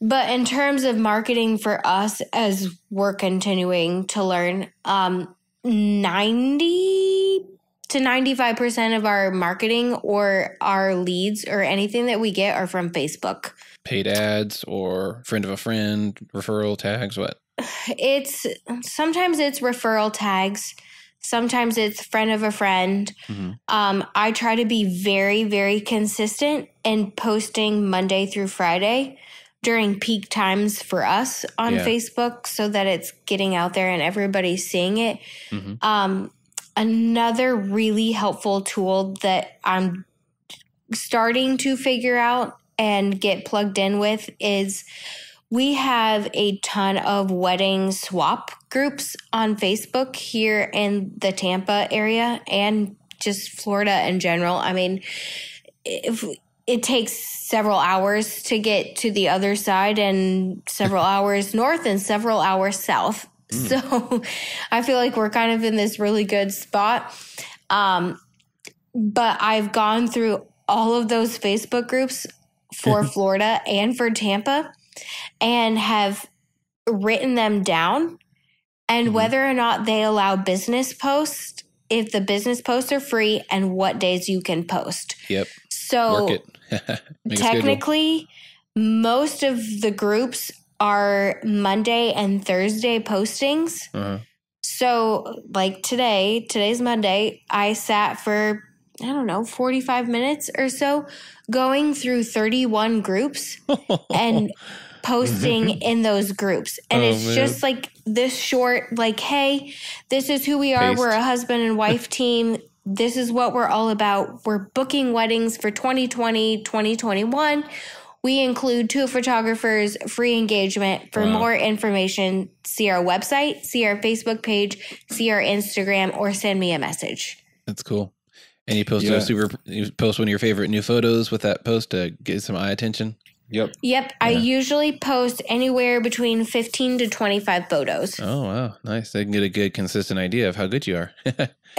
but in terms of marketing for us as we're continuing to learn um 90 to 95% of our marketing or our leads or anything that we get are from Facebook Paid ads or friend of a friend, referral tags, what? it's sometimes it's referral tags sometimes it's friend of a friend Mhm. um, i try to be very very consistent in posting monday through friday during peak times for us on Yeah. facebook so that it's getting out there and everybody's seeing it Mhm. um, another really helpful tool that i'm starting to figure out and get plugged in with is we have a ton of wedding swap groups on Facebook here in the Tampa area and just Florida in general. I mean, if it takes several hours to get to the other side and several hours north and several hours south So I feel like we're kind of in this really good spot. Um, but I've gone through all of those Facebook groups for Florida and for Tampa and have written them down. And Mhm. whether or not they allow business posts, if the business posts are free, and what days you can post. Yep. So Work it. Make a schedule. technically most of the groups are monday and thursday postings Uh-huh. so like today today's monday i sat for i don't know 45 minutes or so going through 31 groups and posting in those groups and Oh, it's man. just like this short like hey this is who we are Paste. we're a husband and wife team this is what we're all about we're booking weddings for 2020 2021 we include two photographers free engagement for Wow. more information see our website see our facebook page see our instagram or send me a message That's cool. And you post Yeah. a super. You post one of your favorite new photos with that post to get some eye attention. Yep. yep i usually post anywhere between 15 to 25 photos Oh wow, nice! They can get a good, consistent idea of how good you are.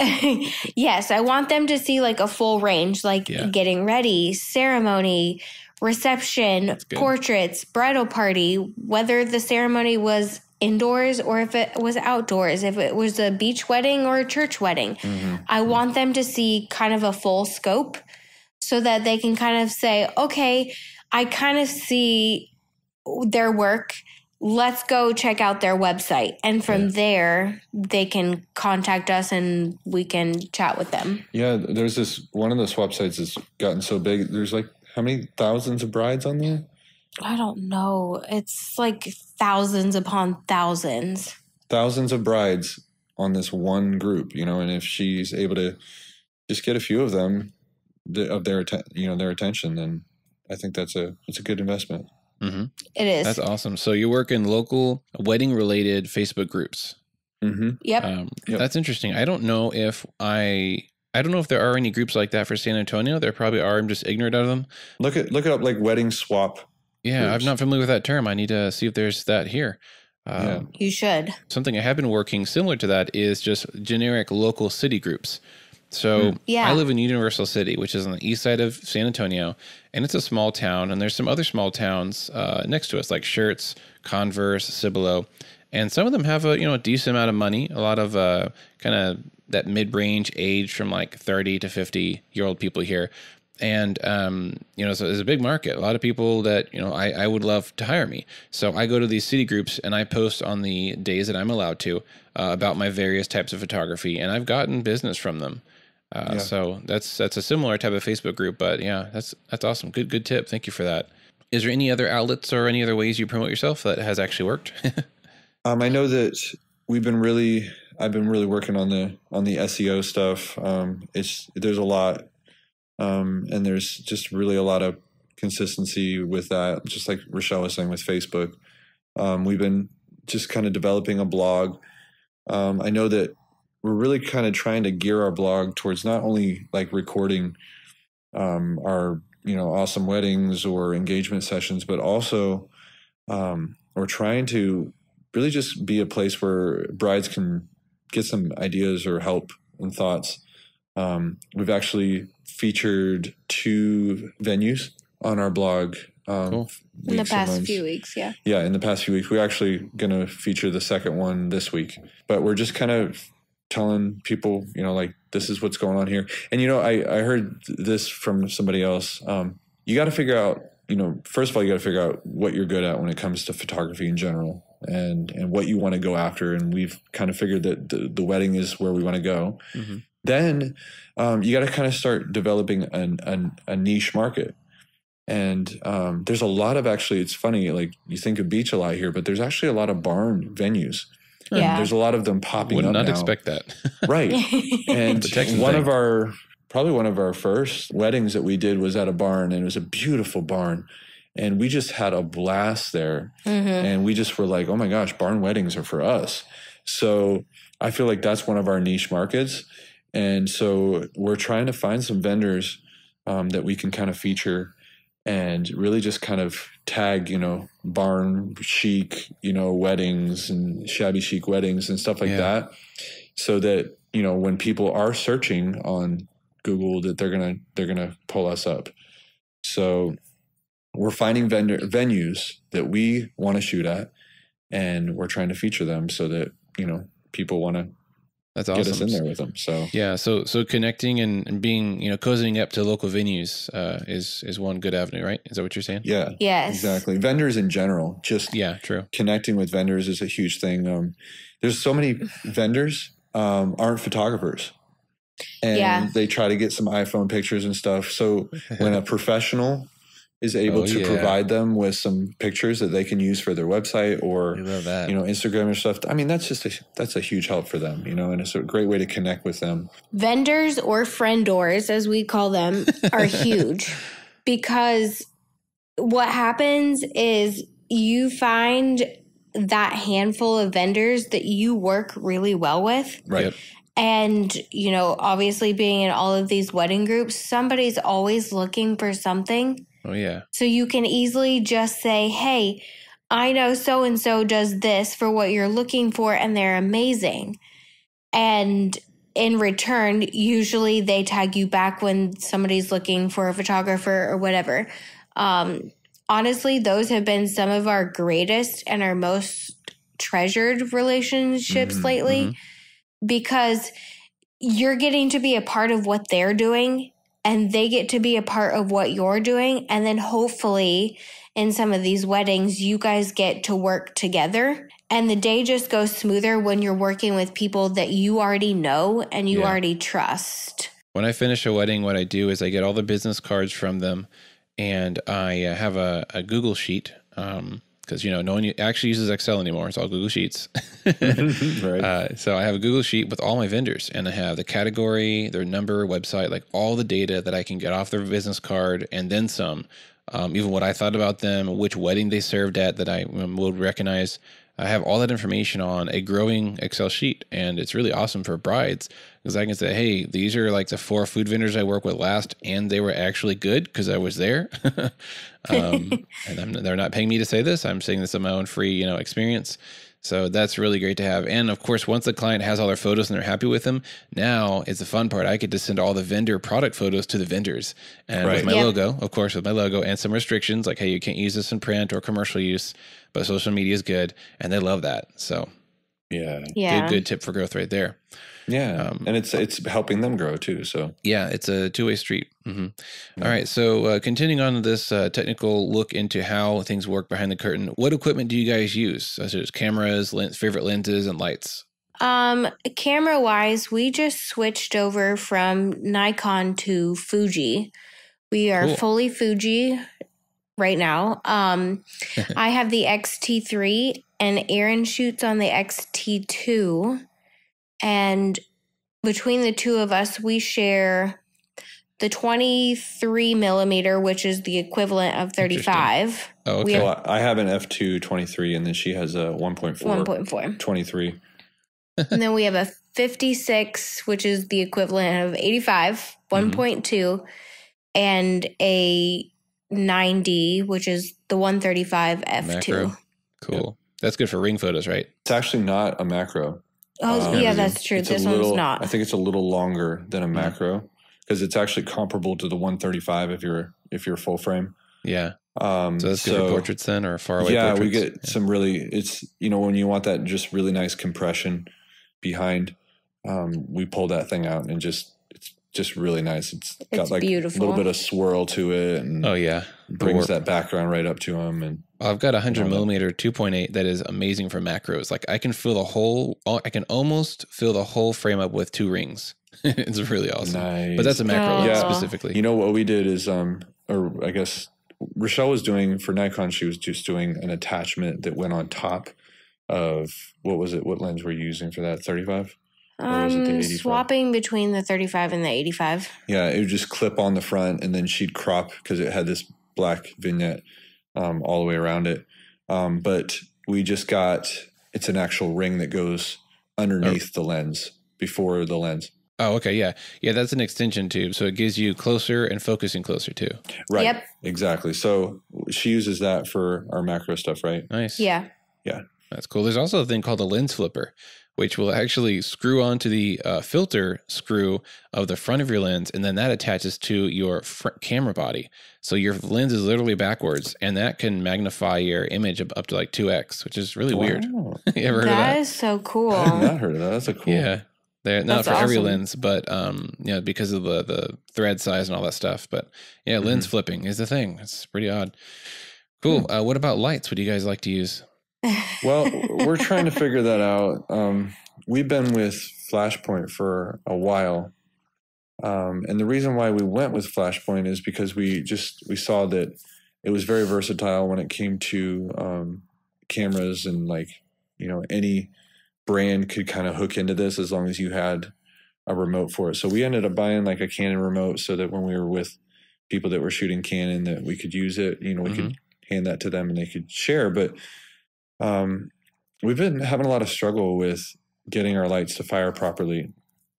yes, I want them to see like a full range, like Yeah. getting ready, ceremony, reception, portraits, bridal party, whether the ceremony was indoors or if it was outdoors, if it was a beach wedding or a church wedding. Mhm. I want them to see kind of a full scope so that they can kind of say, okay, I kind of see their work. Let's go check out their website. And from Yeah. there, they can contact us and we can chat with them. Yeah, there's this one of those websites that's gotten so big. There's like how many thousands of brides on there? I don't know. It's like thousands upon thousands. Thousands of brides on this one group, you know, and if she's able to just get a few of them the, of their atten- you know their attention, then I think that's a it's a good investment. Mm-hmm. It is. That's awesome. So you work in local wedding-related Facebook groups. Mm-hmm. yep. Um, Yep. That's interesting. I don't know if I. I don't know if there are any groups like that for San Antonio. There probably are. I'm just ignorant of them. Look at look it up like wedding swap. Yeah, I'm not familiar with that term. I need to see if there's that here. Um, Yeah. you should. Something I have been working similar to that is just generic local city groups. So Yeah. I live in Universal City, which is on the east side of San Antonio, and it's a small town. And there's some other small towns uh, next to us, like Schertz, Converse, Cibolo, and some of them have a you know a decent amount of money. A lot of uh, kind of that mid-range age from like 30 to 50 year old people here. And um, you know, so it's a big market. A lot of people that you know I, I would love to hire me. So I go to these city groups and I post on the days that I'm allowed to uh, about my various types of photography, and I've gotten business from them. Uh, Yeah. So that's that's a similar type of Facebook group, but yeah, that's that's awesome. Good good tip. Thank you for that. Is there any other outlets or any other ways you promote yourself that has actually worked? Um, I know that we've been really, I've been really working on the on the SEO stuff. Um, it's there's a lot, um, and there's just really a lot of consistency with that. Just like Rychelle was saying with Facebook, um, we've been just kind of developing a blog. Um, I know that we're really kind of trying to gear our blog towards not only like recording um, our you know awesome weddings or engagement sessions, but also um, we're trying to really just be a place where brides can get some ideas or help and thoughts. Um, we've actually featured two venues on our blog. Um, Cool. In the past few weeks, yeah. Yeah, in the past few weeks, we're actually going to feature the second one this week. But we're just kind of telling people, you know, like this is what's going on here. And you know, I I heard this from somebody else. Um, you got to figure out, you know, first of all, you got to figure out what you're good at when it comes to photography in general, and and what you want to go after. And we've kind of figured that the, the wedding is where we want to go. Mhm. Then um, you got to kind of start developing an, an, a niche market. And um, there's a lot of actually, it's funny, like you think of beach a lot here, but there's actually a lot of barn venues. And Yeah. There's a lot of them popping up. Would up not now. expect that. Right. And one thing. of our, probably one of our first weddings that we did was at a barn, and it was a beautiful barn. And we just had a blast there. hmm And we just were like, oh my gosh, barn weddings are for us. So I feel like that's one of our niche markets. And so we're trying to find some vendors um, that we can kind of feature and really just kind of tag, you know, barn chic, you know, weddings and shabby chic weddings and stuff like Yeah. that, so that you know when people are searching on Google that they're gonna they're gonna pull us up. So we're finding vendor venues that we want to shoot at, and we're trying to feature them so that you know people want to That's get us in there with them. So Yeah, so so connecting and, and being you know cozying up to local venues uh, is is one good avenue, right? Is that what you're saying? yeah, Yes. exactly. Vendors in general, just Yeah, true. connecting with vendors is a huge thing. Um, there's so many vendors um, aren't photographers, and Yeah. they try to get some iPhone pictures and stuff. So when a professional is able Oh, to yeah. provide them with some pictures that they can use for their website or We you know Instagram or stuff, I mean that's just a, that's a huge help for them. You know, and it's a great way to connect with them. Vendors or friendors, as we call them, are huge because what happens is you find that handful of vendors that you work really well with. Right. Yep. And, you know, obviously being in all of these wedding groups, somebody's always looking for something. Oh yeah. So you can easily just say, hey, I know so and so does this for what you're looking for, and they're amazing. And in return, usually they tag you back when somebody's looking for a photographer or whatever. Um, honestly, those have been some of our greatest and our most treasured relationships Mhm, lately because you're getting to be a part of what they're doing and they get to be a part of what you're doing. And then hopefully, in some of these weddings, you guys get to work together. And the day just goes smoother when you're working with people that you already know and you Yeah. already trust. When I finish a wedding, what I do is I get all the business cards from them, and I uh, have a, a Google sheet because you know no one actually uses Excel anymore. It's all Google Sheets. right. Uh, so I have a Google sheet with all my vendors, and I have the category, their number, website, like all the data that I can get off their business card, and then some. Um, even what I thought about them, which wedding they served at that I um, would recognize. I have all that information on a growing Excel sheet, and it's really awesome for brides because I can say, "Hey, these are like the four food vendors I worked with last, and they were actually good because I was there." um, and I'm, they're not paying me to say this; I'm saying this on my own free, you know, experience. So that's really great to have. And of course, once the client has all their photos and they're happy with them, now is the fun part. I get to send all the vendor product photos to the vendors and Right. with my Yeah. logo, of course, with my logo and some restrictions like, hey, you can't use this in print or commercial use, but social media is good. And they love that. So yeah. Yeah. good, good tip for growth right there. Yeah. Um, and it's it's helping them grow too. So Yeah, it's a two way street. hmm Yeah. All right. So, uh, continuing on this uh, technical look into how things work behind the curtain, what equipment do you guys use, such as cameras, lens, favorite lenses, and lights? Um, camera wise, we just switched over from Nikon to Fuji. We are Cool. fully Fuji right now. Um, I have the XT3 and Aaron shoots on the XT2. And between the two of us, we share the 23 millimeter, which is the equivalent of 35, Oh, We okay. Well, I have an F2 23 and then she has a 1.4 1.4. 23. and then we have a 56, which is the equivalent of 85, Mhm. 1.2, and a 90, which is the 135 F2. Macro. Cool. That's good for ring photos, right? It's actually not a macro. Oh, Um, yeah, that's true. it's a This little- one's not. I think it's a little longer than a macro because it's actually comparable to the 135 if you're if you're full frame. Yeah. Um, So that's good for portraits then, or far away yeah, portraits. we get some really. It's you know when you want that just really nice compression behind, um, we pull that thing out and just it's just really nice. It's got It's like a little bit of swirl to it and Oh yeah, brings that background right up to them. And I've got a hundred millimeter two point eight that is amazing for macros. Like I can fill the whole, I can almost fill the whole frame up with two rings. it's really awesome. nice. But that's a macro lens Yeah. specifically. You know what we did is, um, or I guess Rychelle was doing for Nikon. She was just doing an attachment that went on top of what was it? What lens were you using for that? Thirty five. Or was it the Um, swapping between the 35 and the 85. Yeah, it would just clip on the front, and then she'd crop because it had this black vignette um, all the way around it. Um, but we just got it's an actual ring that goes underneath the lens before the lens. Oh, okay, yeah, yeah. That's an extension tube, so it gives you closer and focusing closer too. Right. Yep. Exactly. So she uses that for our macro stuff, right? Nice. Yeah. Yeah. That's cool. There's also a thing called a lens flipper, which will actually screw onto the uh, filter screw of the front of your lens, and then that attaches to your fr- camera body. So your lens is literally backwards, and that can magnify your image up, up to like 2x, which is really weird. You ever heard of That that? is so cool. I have not heard of that. That's a cool. Yeah. They're not That's for every lens, but um, you know, because of the the thread size and all that stuff. But yeah, lens Mm-hmm. flipping is the thing. It's pretty odd. Cool. Hmm. Uh, what about lights? What do you guys like to use? Well, we're trying to figure that out. Um, we've been with Flashpoint for a while. Um, and the reason why we went with Flashpoint is because we just we saw that it was very versatile when it came to um, cameras and like you know any brand could kind of hook into this as long as you had a remote for it. So we ended up buying like a Canon remote so that when we were with people that were shooting Canon that we could use it. You know, we could hand that to them and they could share. But um, we've been having a lot of struggle with getting our lights to fire properly.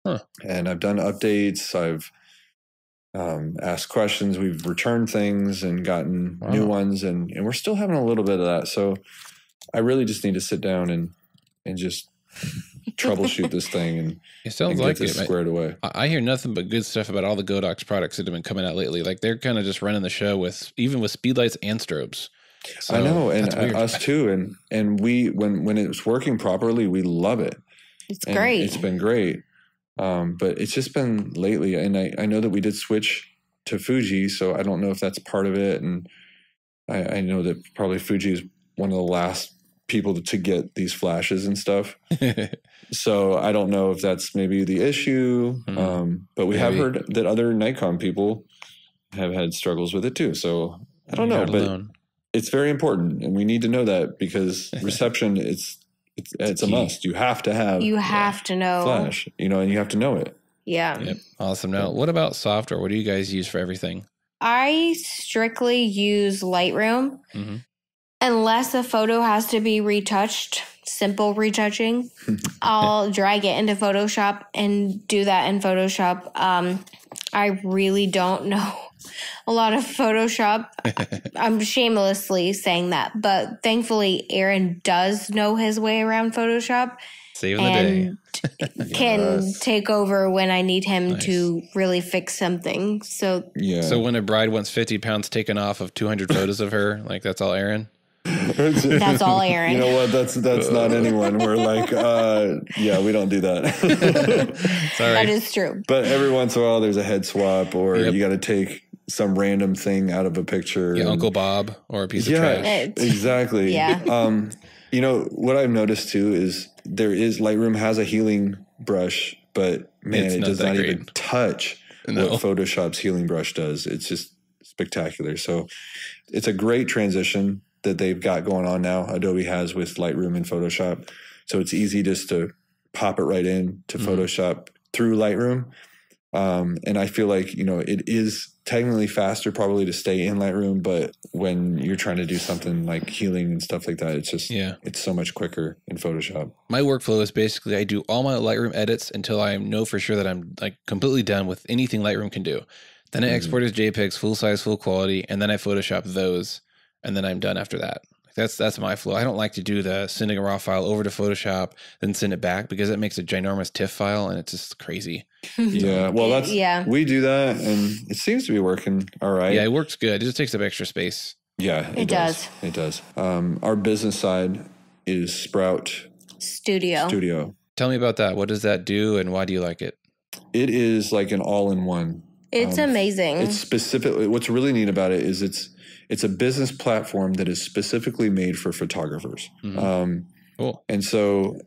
Huh. And I've done updates. I've um, asked questions. We've returned things and gotten new ones, and and we're still having a little bit of that. So I really just need to sit down and and just troubleshoot this thing and, It sounds and like get this it. Squared away. I I hear nothing but good stuff about all the Godox products that have been coming out lately. Like they're kind of just running the show with even with speedlights and strobes. So I know, and uh, us too. And and we when when it's working properly, we love it. It's and great. It's been great. Um, but it's just been lately, and I, I know that we did switch to Fuji, so I don't know if that's part of it. And I, I know that probably Fuji is one of the last people to, to get these flashes and stuff. So I don't know if that's maybe the issue. Mhm. Um, but we have heard that other Nikon people have had struggles with it too. So I don't You're know, but alone. It's very important, and we need to know that because reception it's it's, it's a must. You have to have you have to know. flash, you know, and you have to know it. Yeah. Yep. Awesome. Now, what about software? What do you guys use for everything? I strictly use Lightroom hmm unless a photo has to be retouched, simple retouching. I'll drag it into Photoshop and do that in Photoshop. Um, I really don't know a lot of Photoshop. I'm shamelessly saying that, but thankfully, Aaron does know his way around Photoshop Saving the day. and can Yes. take over when I need him Nice. to really fix something. So Yeah. So when a bride wants 50 pounds taken off of 200 photos of her, like that's all Aaron? that's all Aaron. You know what? That's that's not anyone. We're like, uh, yeah, we don't do that. Sorry. that is true. but every once in a while, there's a head swap, or Yep. you got to take some random thing out of a picture. yeah, and- Uncle Bob or a piece of trash. It's- exactly. Yeah. Um, you know what I've noticed too is there is Lightroom has a healing brush, but man, It's it not does not great. even touch No. what Photoshop's healing brush does. It's just spectacular. So it's a great transition that they've got going on now. Adobe has with Lightroom and Photoshop. So it's easy just to pop it right in to Mhm. Photoshop through Lightroom. Um, and I feel like, you know, it is technically faster probably to stay in Lightroom, but when you're trying to do something like healing and stuff like that, it's just, Yeah. it's so much quicker in Photoshop. My workflow is basically I do all my Lightroom edits until I know for sure that I'm like completely done with anything Lightroom can do. Then I Mhm. export as JPEGs, full size, full quality, and then I Photoshop those, and then I'm done after that. That's that's my flow. I don't like to do the sending a raw file over to Photoshop, then send it back because that makes a ginormous TIFF file and it's just crazy. Yeah. Well, that's, yeah. we do that and it seems to be working all right. Yeah, it works good. It just takes up extra space. Yeah, it, It does. does. It does. Um, our business side is Sprout Studio. Studio. Tell me about that. What does that do, and why do you like it? It is like an all-in-one. It's Um, amazing. It's specifically what's really neat about it is it's it's a business platform that is specifically made for photographers. Mhm. Um, Cool. and so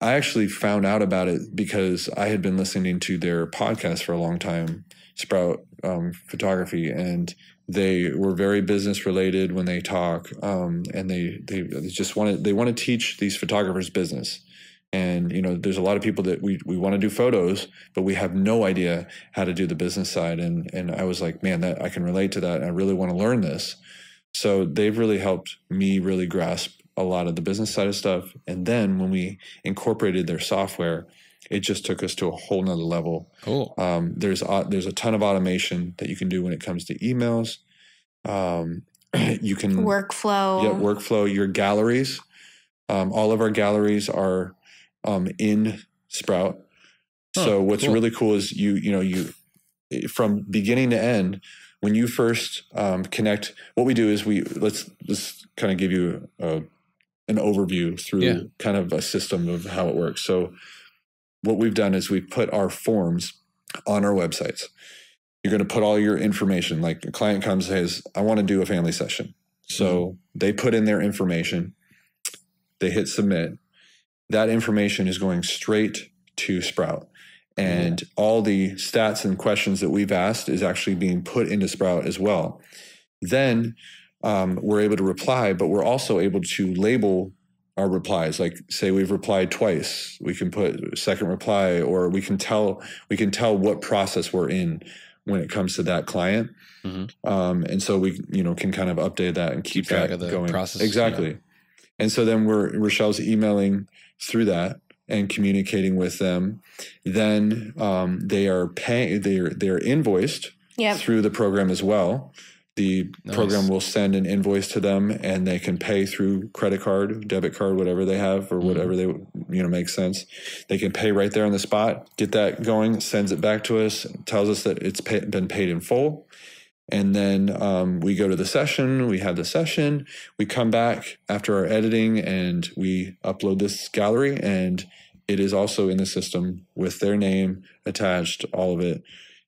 I actually found out about it because I had been listening to their podcast for a long time, Sprout um, Photography, and they were very business related when they talk, um, and they, they they just want to they want to teach these photographers business. And you know, there's a lot of people that we we want to do photos, but we have no idea how to do the business side. And and I was like, man, that I can relate to that. I really want to learn this. So they've really helped me really grasp a lot of the business side of stuff. And then when we incorporated their software, it just took us to a whole nother level. Cool. Um, there's uh, there's a ton of automation that you can do when it comes to emails. Um, you can Workflow. yeah, workflow your galleries. Um, all of our galleries are um, in Sprout. so Oh, what's cool. really cool is you you know you from beginning to end when you first um, connect. What we do is we let's let's kind of give you a, an overview through Yeah. kind of a system of how it works. So what we've done is we've put our forms on our websites. You're going to put all your information. Like a client comes and says, "I want to do a family session." So they put in their information. They hit submit. That information is going straight to Sprout. And all the stats and questions that we've asked is actually being put into Sprout as well. Then um, we're able to reply, but we're also able to label our replies. Like say we've replied twice, we can put second reply, or we can tell we can tell what process we're in when it comes to that client. Mhm. Um, and so we you know can kind of update that and keep, Keep track that of the going process, exactly. And so then we're Rychelle's emailing through that and communicating with them. Then um, they are paying. They're they're invoiced Yep. through the program as well. The Nice. program will send an invoice to them, and they can pay through credit card, debit card, whatever they have, or Mhm. whatever they you know makes sense. They can pay right there on the spot, get that going, sends it back to us, tells us that it's pay, been paid in full, and then um, we go to the session. We have the session. We come back after our editing, and we upload this gallery, and it is also in the system with their name attached, all of it,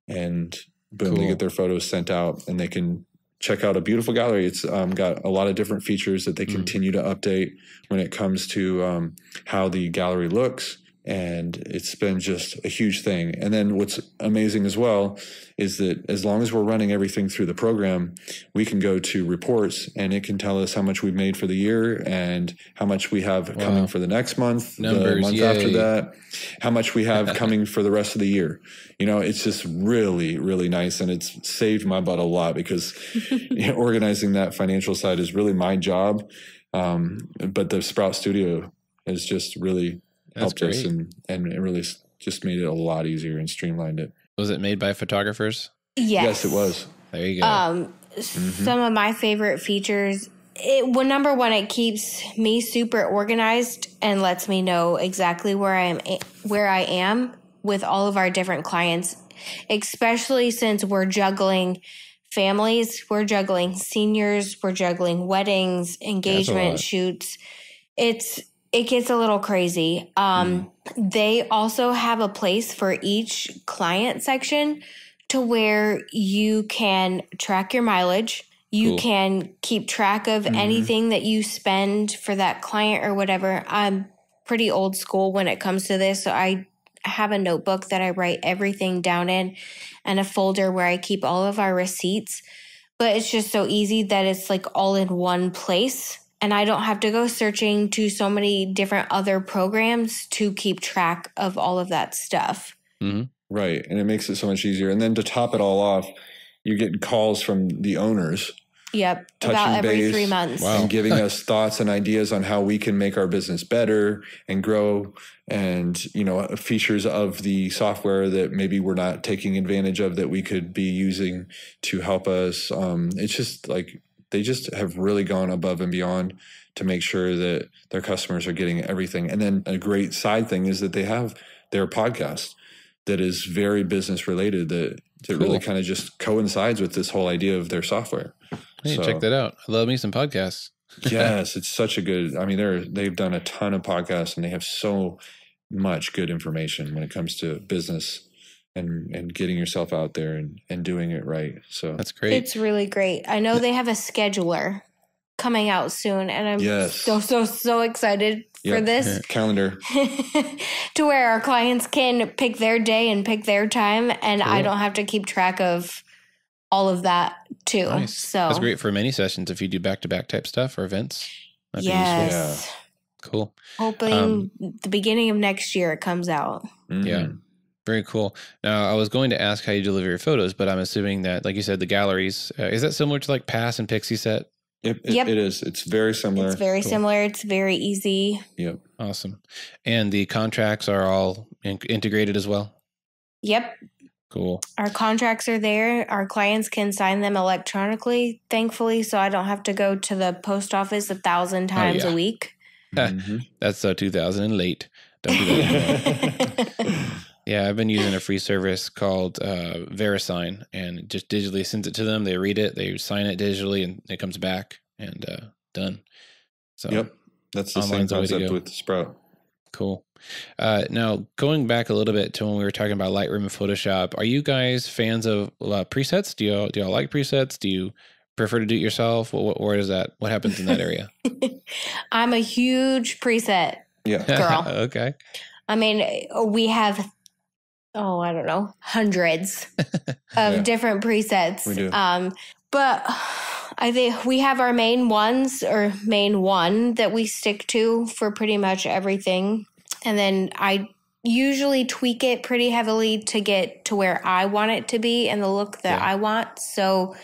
and boom, they get their photos sent out, and they can check out a beautiful gallery. It's um, got a lot of different features that they Mhm. continue to update when it comes to um, how the gallery looks. And it's been just a huge thing. And then what's amazing as well is that as long as we're running everything through the program, we can go to reports and it can tell us how much we've made for the year and how much we have Wow. coming for the next month, the Numbers, month after that, how much we have coming for the rest of the year. You know, it's just really, really nice. And it's saved my butt a lot because organizing that financial side is really my job. Um, but the Sprout Studio has just really That's helped us and, and it really just made it a lot easier and streamlined it. Was it made by photographers? Yes. Yes, it was. There you go. Um, some of my favorite features. It, well, number one, it keeps me super organized and lets me know exactly where I am, where I am with all of our different clients. Especially since we're juggling families, we're juggling seniors, we're juggling weddings, engagement shoots. It's it gets a little crazy. Um, They also have a place for each client section to where you can track your mileage. You Cool. can keep track of Mhm. anything that you spend for that client or whatever. I'm pretty old school when it comes to this. So I have a notebook that I write everything down in and a folder where I keep all of our receipts. But it's just so easy that it's like all in one place. And I don't have to go searching to so many different other programs to keep track of all of that stuff. Right. And it makes it so much easier. And then to top it all off, you're getting calls from the owners Yep. About every base. three months. Wow. and giving us thoughts and ideas on how we can make our business better and grow and you know features of the software that maybe we're not taking advantage of that we could be using to help us um, it's just like they just have really gone above and beyond to make sure that their customers are getting everything and then a great side thing is that they have their podcast that is very business related that that really kind of just coincides with this whole idea of their software Hey, so- check that out. I love me some podcasts. yes, it's such a good. I mean, they're they've done a ton of podcasts and they have so much good information when it comes to business and and getting yourself out there and and doing it right. So That's great. It's really great. I know they have a scheduler coming out soon, and I'm Yes. so so so excited for Yep. this. calendar. to where our clients can pick their day and pick their time, and I don't have to keep track of all of that too. Nice. So That's great for many sessions if you do back to back type stuff or events. That'd be yes, useful. Cool. hoping Um, the beginning of next year it comes out. Yeah. Very cool. Now, I was going to ask how you deliver your photos, but I'm assuming that, like you said, the galleries uh, is that similar to like Pass and Pixieset? It, it, Yep. it is. It's very similar. It's very Cool. similar. It's very easy. Yep. Awesome. And the contracts are all in- integrated as well? Yep. Cool. Our contracts are there. Our clients can sign them electronically, thankfully, so I don't have to go to the post office a thousand times yeah. a week. Mhm. That's so 2000 and late. Don't do that anymore. yeah, I've been using a free service called uh, VeriSign, and just digitally sends it to them. They read it, they sign it digitally, and it comes back and uh, done. So Yep. That's the same Online's the way to concept with Sprout. Cool. Uh, now, going back a little bit to when we were talking about Lightroom and Photoshop, are you guys fans of uh, presets? Do you do y'all like presets? Do you prefer to do it yourself? What, what, where is that? What happens in that area? I'm a huge preset Yeah. Girl. okay. I mean, we have, oh, I don't know, hundreds of Yeah. different presets. We do. Um, but I think we have our main ones or main one that we stick to for pretty much everything. And then I usually tweak it pretty heavily to get to where I want it to be and the look that Yeah. I want. So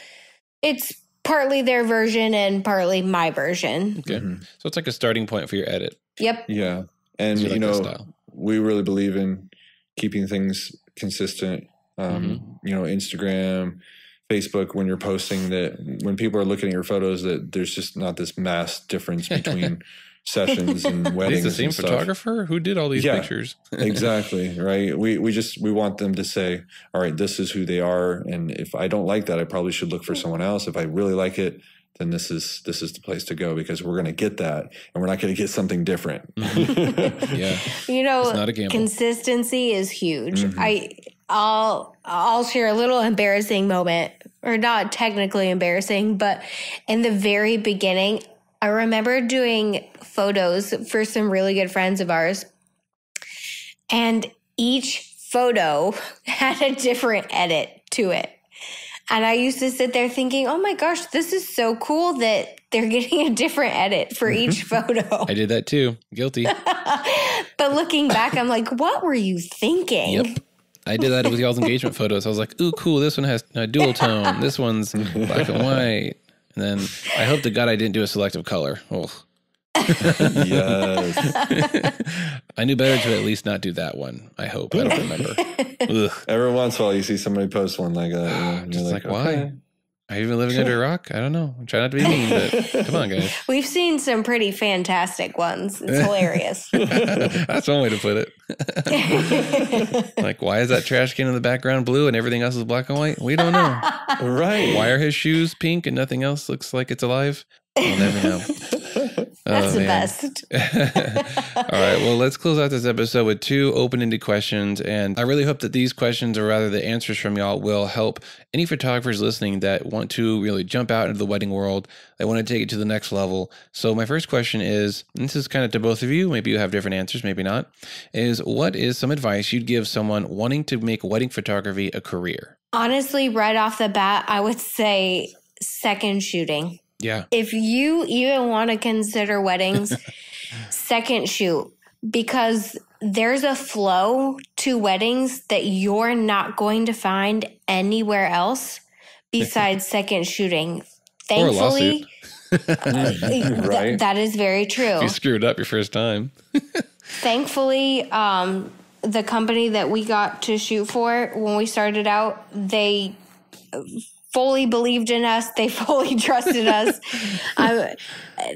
it's partly their version and partly my version. Okay. Mhm. So it's like a starting point for your edit. Yep. Yeah. And, So you like that know, we really believe in keeping things consistent. Um, Mm-hmm. You know, Instagram, Facebook, when you're posting that, when people are looking at your photos, that there's just not this mass difference between sessions and weddings. the same photographer who did all these Yeah. pictures. exactly right we we just we want them to say all right this is who they are and if i don't like that i probably should look for someone else if i really like it then this is this is the place to go because we're going to get that and we're not going to get something different yeah. You know, It's not a gamble. consistency is huge. Mhm. I I'll I'll share a little embarrassing moment or not technically embarrassing, but in the very beginning, I remember doing photos for some really good friends of ours. And each photo had a different edit to it. And I used to sit there thinking, "Oh my gosh, this is so cool that they're getting a different edit for mm-hmm. each photo." I did that too. Guilty. but looking back, I'm like, what were you thinking? Yep. I did that with y'all's engagement photos. I was like, ooh, cool. This one has a dual tone. This one's black and white. And then I hope to God I didn't do a selective color. Oh. Yes I knew better to at least not do that one. I hope. I don't remember. Ugh. every once in a while you see somebody post one like that and Just you're like, why? Are you even living under a rock? I don't know. I'm trying not to be mean, but come on, guys. We've seen some pretty fantastic ones. It's hilarious. That's one way to put it. like, why is that trash can in the background blue and everything else is black and white? We don't know. right Why are his shoes pink and nothing else looks like it's alive? We'll never know. That's Oh, the best. All right. Well, let's close out this episode with two open ended questions. And I really hope that these questions, or rather the answers from y'all, will help any photographers listening that want to really jump out into the wedding world, They want to take it to the next level. So, my first question is and this is kind of to both of you. Maybe you have different answers, maybe not. Is what is some advice you'd give someone wanting to make wedding photography a career? Honestly, right off the bat, I would say second shooting. Yeah. If you even want to consider weddings, second shoot, because there's a flow to weddings that you're not going to find anywhere else besides second shooting. Or a lawsuit. Thankfully, th- Right. that is very true. If you screwed up your first time. Thankfully, um, the company that we got to shoot for when we started out, they fully believed in us. They fully trusted us. Um,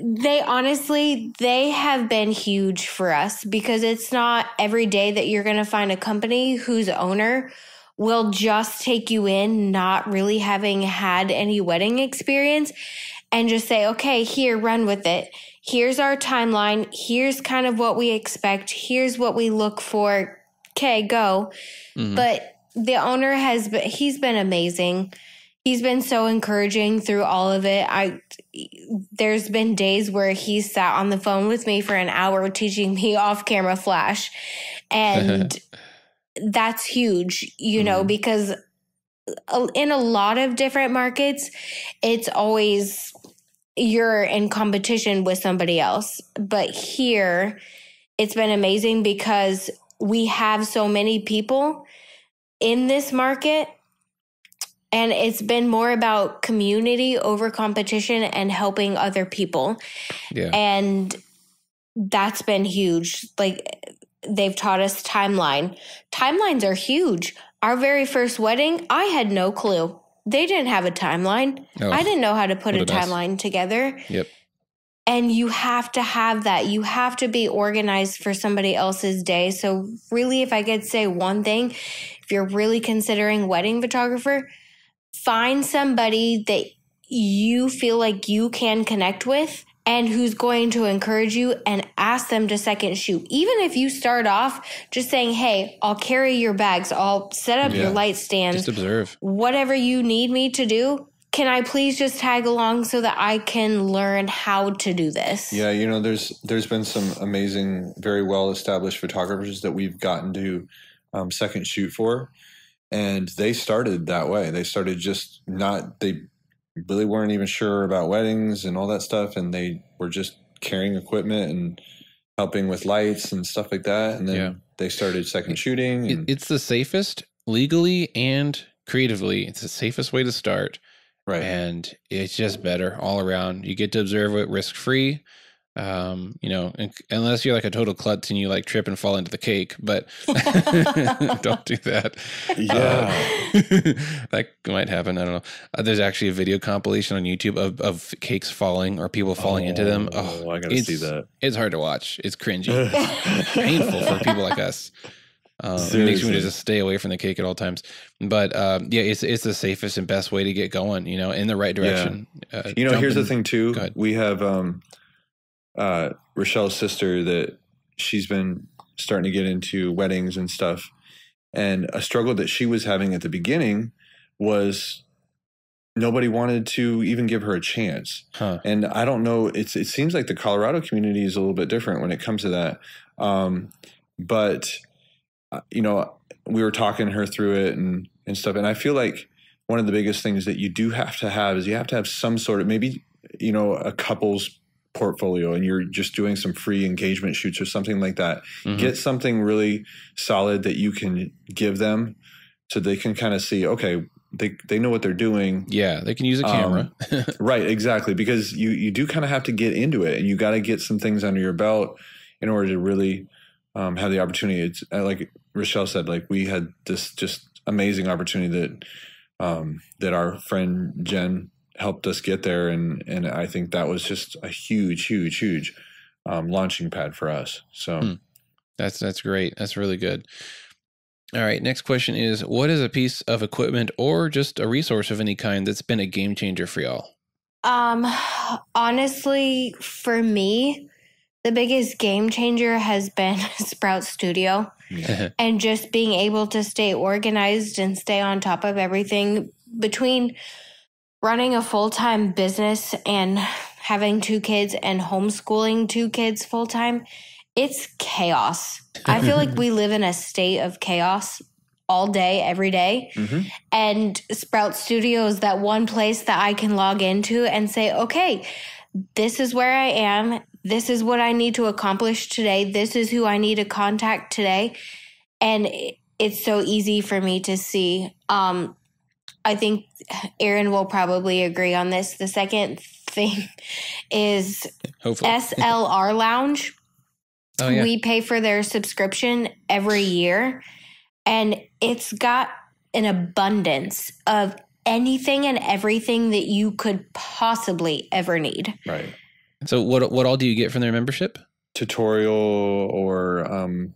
they honestly, they have been huge for us because it's not every day that you're going to find a company whose owner will just take you in, not really having had any wedding experience, and just say, okay, here, run with it. Here's our timeline. Here's kind of what we expect. Here's what we look for. Okay, go. Mhm. But the owner has been, he's been amazing. He's been so encouraging through all of it. I there's been days where he sat on the phone with me for an hour teaching me off camera flash. And that's huge, you know, Mhm. because in a lot of different markets, it's always you're in competition with somebody else. But here, it's been amazing because we have so many people in this market. And it's been more about community over competition and helping other people. Yeah. And that's been huge. Like they've taught us timeline. Timelines are huge. Our very first wedding, I had no clue. They didn't have a timeline. Oh, I didn't know how to put a a timeline together. Yep. And you have to have that. You have to be organized for somebody else's day. So, really, if I could say one thing, if you're really considering wedding photographer, find somebody that you feel like you can connect with and who's going to encourage you and ask them to second shoot. Even if you start off just saying, Hey, I'll carry your bags, I'll set up Yeah. your light stands, Just observe. whatever you need me to do. Can I please just tag along so that I can learn how to do this? Yeah, you know, there's there's been some amazing, very well established photographers that we've gotten to um, second shoot for, and they started that way. They started just not they really weren't even sure about weddings and all that stuff, and they were just carrying equipment and helping with lights and stuff like that. And then Yeah. they started second shooting. It, it's the safest legally and creatively. It's the safest way to start. right. and it's just better all around. You get to observe it risk free. Um, you know, unless you're like a total klutz and you like trip and fall into the cake, but don't do that. Yeah. Uh, that might happen. I don't know. Uh, there's actually a video compilation on YouTube of, of cakes falling or people falling into them. Oh, I gotta see that. It's hard to watch. It's cringy, painful for people like us. Uh, it makes me just stay away from the cake at all times. But um, yeah, it's it's the safest and best way to get going. You know, in the right direction. Uh, You know, here's the thing too. We have um, uh, Rychelle's sister that she's been starting to get into weddings and stuff, and a struggle that she was having at the beginning was nobody wanted to even give her a chance. Huh. And I don't know. It's it seems like the Colorado community is a little bit different when it comes to that. Um, but uh, you know, we were talking her through it and and stuff, and I feel like one of the biggest things that you do have to have is you have to have some sort of maybe you know a couple's portfolio and you're just doing some free engagement shoots or something like that Mhm. get something really solid that you can give them so they can kind of see okay they they know what they're doing Yeah, they can use a Um, camera. right exactly because you you do kind of have to get into it and you got to get some things under your belt in order to really um, have the opportunity it's uh, like Rychelle said like we had this just amazing opportunity that um, that our friend jen helped us get there and and i think that was just a huge huge huge um, launching pad for us so Hmm. That's that's great. That's really good. All right, next question is what is a piece of equipment or just a resource of any kind that's been a game changer for y'all? Um, honestly, for me, the biggest game changer has been Sprout Studio and just being able to stay organized and stay on top of everything between running a full time business and having two kids and homeschooling two kids full time. It's chaos. I feel like we live in a state of chaos all day, every day. Mhm. And Sprout Studio is that one place that I can log into and say, okay, this is where I am. This is what I need to accomplish today. This is who I need to contact today. And it's so easy for me to see. Um, I think Aaron will probably agree on this. The second thing is Hopefully. SLR Lounge oh yeah. we pay for their subscription every year and it's got an abundance of anything and everything that you could possibly ever need right so what what all do you get from their membership? tutorial or um,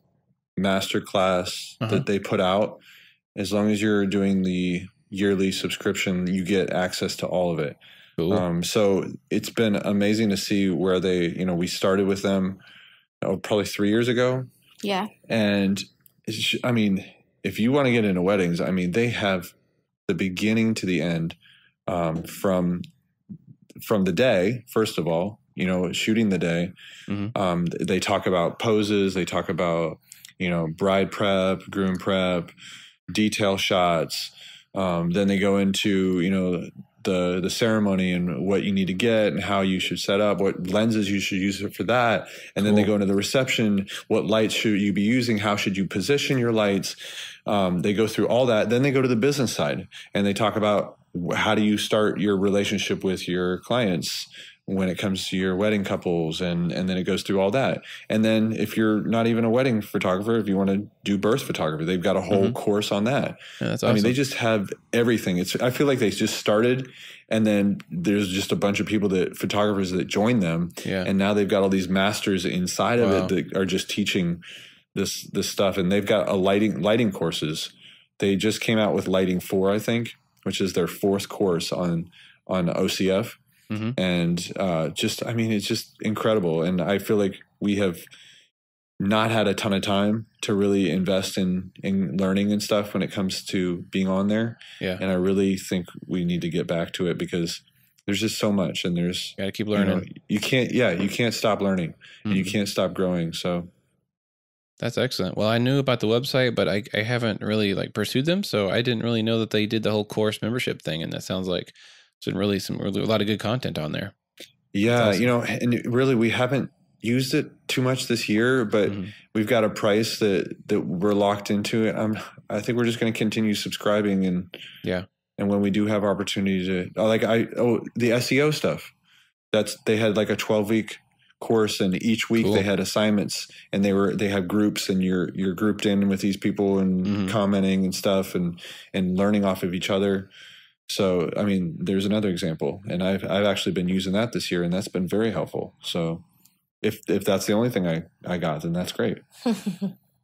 master class Uh-huh. that they put out, as long as you're doing the yearly subscription, you get access to all of it. Cool. Um, so it's been amazing to see where they, you know, we started with them oh, probably three years ago. yeah And I mean, if you want to get into weddings, I mean, they have the beginning to the end um, from from the day. First of all, you know, shooting the day. Mhm. Um, they talk about poses. They talk about you know bride prep, groom prep, detail shots. Um, then they go into you know the the ceremony and what you need to get and how you should set up, what lenses you should use for that, and then they go into the reception. What lights should you be using? How should you position your lights? Um, they go through all that. Then they go to the business side and they talk about how do you start your relationship with your clients. When it comes to your wedding couples and and then it goes through all that. And then if you're not even a wedding photographer if you want to do birth photography they've got a whole Mhm. course on that. Yeah, that's i mean they just have everything. It's i feel like they just started and then there's just a bunch of people that photographers that join them yeah. and now they've got all these masters inside of it that are just teaching this this stuff. And they've got a lighting lighting courses. They just came out with lighting 4 i think which is their fourth course on on ocf Mhm. and uh, just i mean it's just incredible and i feel like we have not had a ton of time to really invest in in learning and stuff when it comes to being on there Yeah. and i really think we need to get back to it because there's just so much and there's Got to keep you know, learning. you can't yeah you can't stop learning and you Mhm. can't stop growing so That's excellent. Well, I knew about the website, but I, I haven't really like pursued them, so I didn't really know that they did the whole course membership thing, and that sounds like been really some really a lot of good content on there. yeah awesome. you know and really we haven't used it too much this year but Mhm. we've got a price that that we're locked into it i'm i think we're just going to continue subscribing and Yeah. and when we do have opportunity to oh, like i oh the seo stuff that's they had like a 12 week course and each week Cool. they had assignments and they were they have groups and you're you're grouped in with these people and Mhm. commenting and stuff and and learning off of each other so i mean there's another example and i've i've actually been using that this year and that's been very helpful so if if that's the only thing i i got then that's great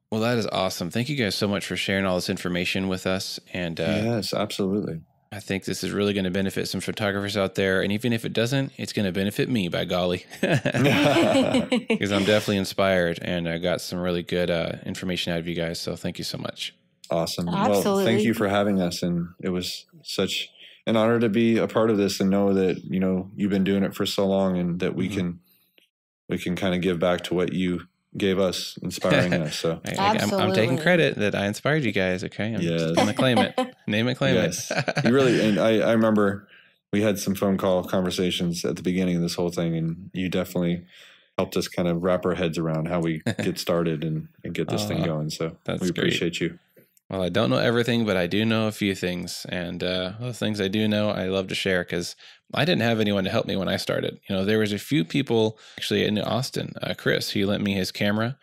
Well, that is awesome. Thank you guys so much for sharing all this information with us, and uh, yes absolutely I think this is really going to benefit some photographers out there. And even if it doesn't, it's going to benefit me. By golly. because I'm definitely inspired and I got some really good uh, information out of you guys. So thank you so much. Awesome. Well, thank you for having us. And it was such an honor to be a part of this and know that, you know, you've been doing it for so long and that we Mhm. can, we can kind of give back to what you gave us, inspiring us. So, I, I, am I'm taking credit that I inspired you guys. Okay. I'm Yes. just going to claim it. Name it, claim yes, it. you really, and I, I remember we had some phone call conversations at the beginning of this whole thing and you definitely helped us kind of wrap our heads around how we get started and, and get this thing going. So that's we great. appreciate you. Well, I don't know everything, but I do know a few things. And uh, those things I do know, I love to share because I didn't have anyone to help me when I started. You know, there was a few people actually in Austin. Uh, Chris, he lent me his camera.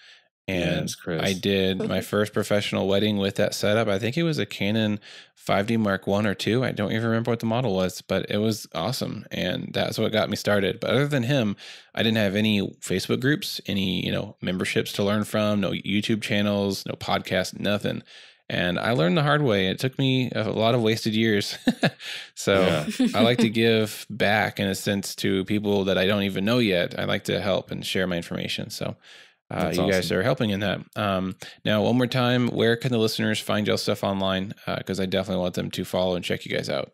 And Yes. I did my first professional wedding with that setup. I think it was a Canon 5D Mark One or two. I don't even remember what the model was, but it was awesome, and that's what got me started. But other than him, I didn't have any Facebook groups, any you know memberships to learn from, no YouTube channels, no podcast, nothing. And I learned the hard way. It took me a lot of wasted years. so Yeah. I like to give back in a sense to people that I don't even know yet. I like to help and share my information. So uh, That's you guys are helping in that. Um, now, one more time, where can the listeners find y'all stuff online? Because I definitely want them to follow and check you guys out.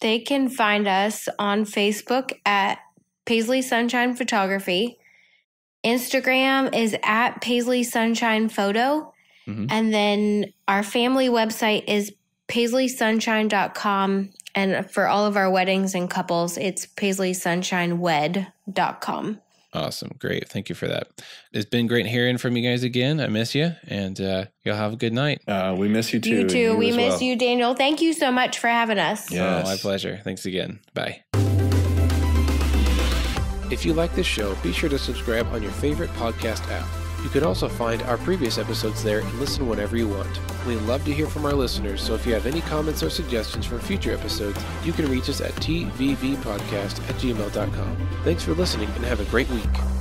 They can find us on Facebook at Paisley Sunshine Photography. Instagram is at Paisley Sunshine Photo. Mhm. And then our family website is paisleysunshine.com. And for all of our weddings and couples, it's paisleysunshinewed.com. Awesome. Great. Thank you for that. It's been great hearing from you guys again. I miss you, and uh, y'all have a good night. Uh, we miss you too. You and too. we miss well. you, Daniel. Thank you so much for having us. Yeah. Oh, my pleasure. Thanks again. Bye. If you like this show, be sure to subscribe on your favorite podcast app. You can also find our previous episodes there and listen whenever you want. We love to hear from our listeners, so if you have any comments or suggestions for future episodes, you can reach us at tvvpodcast at gmail.com. Thanks for listening and have a great week.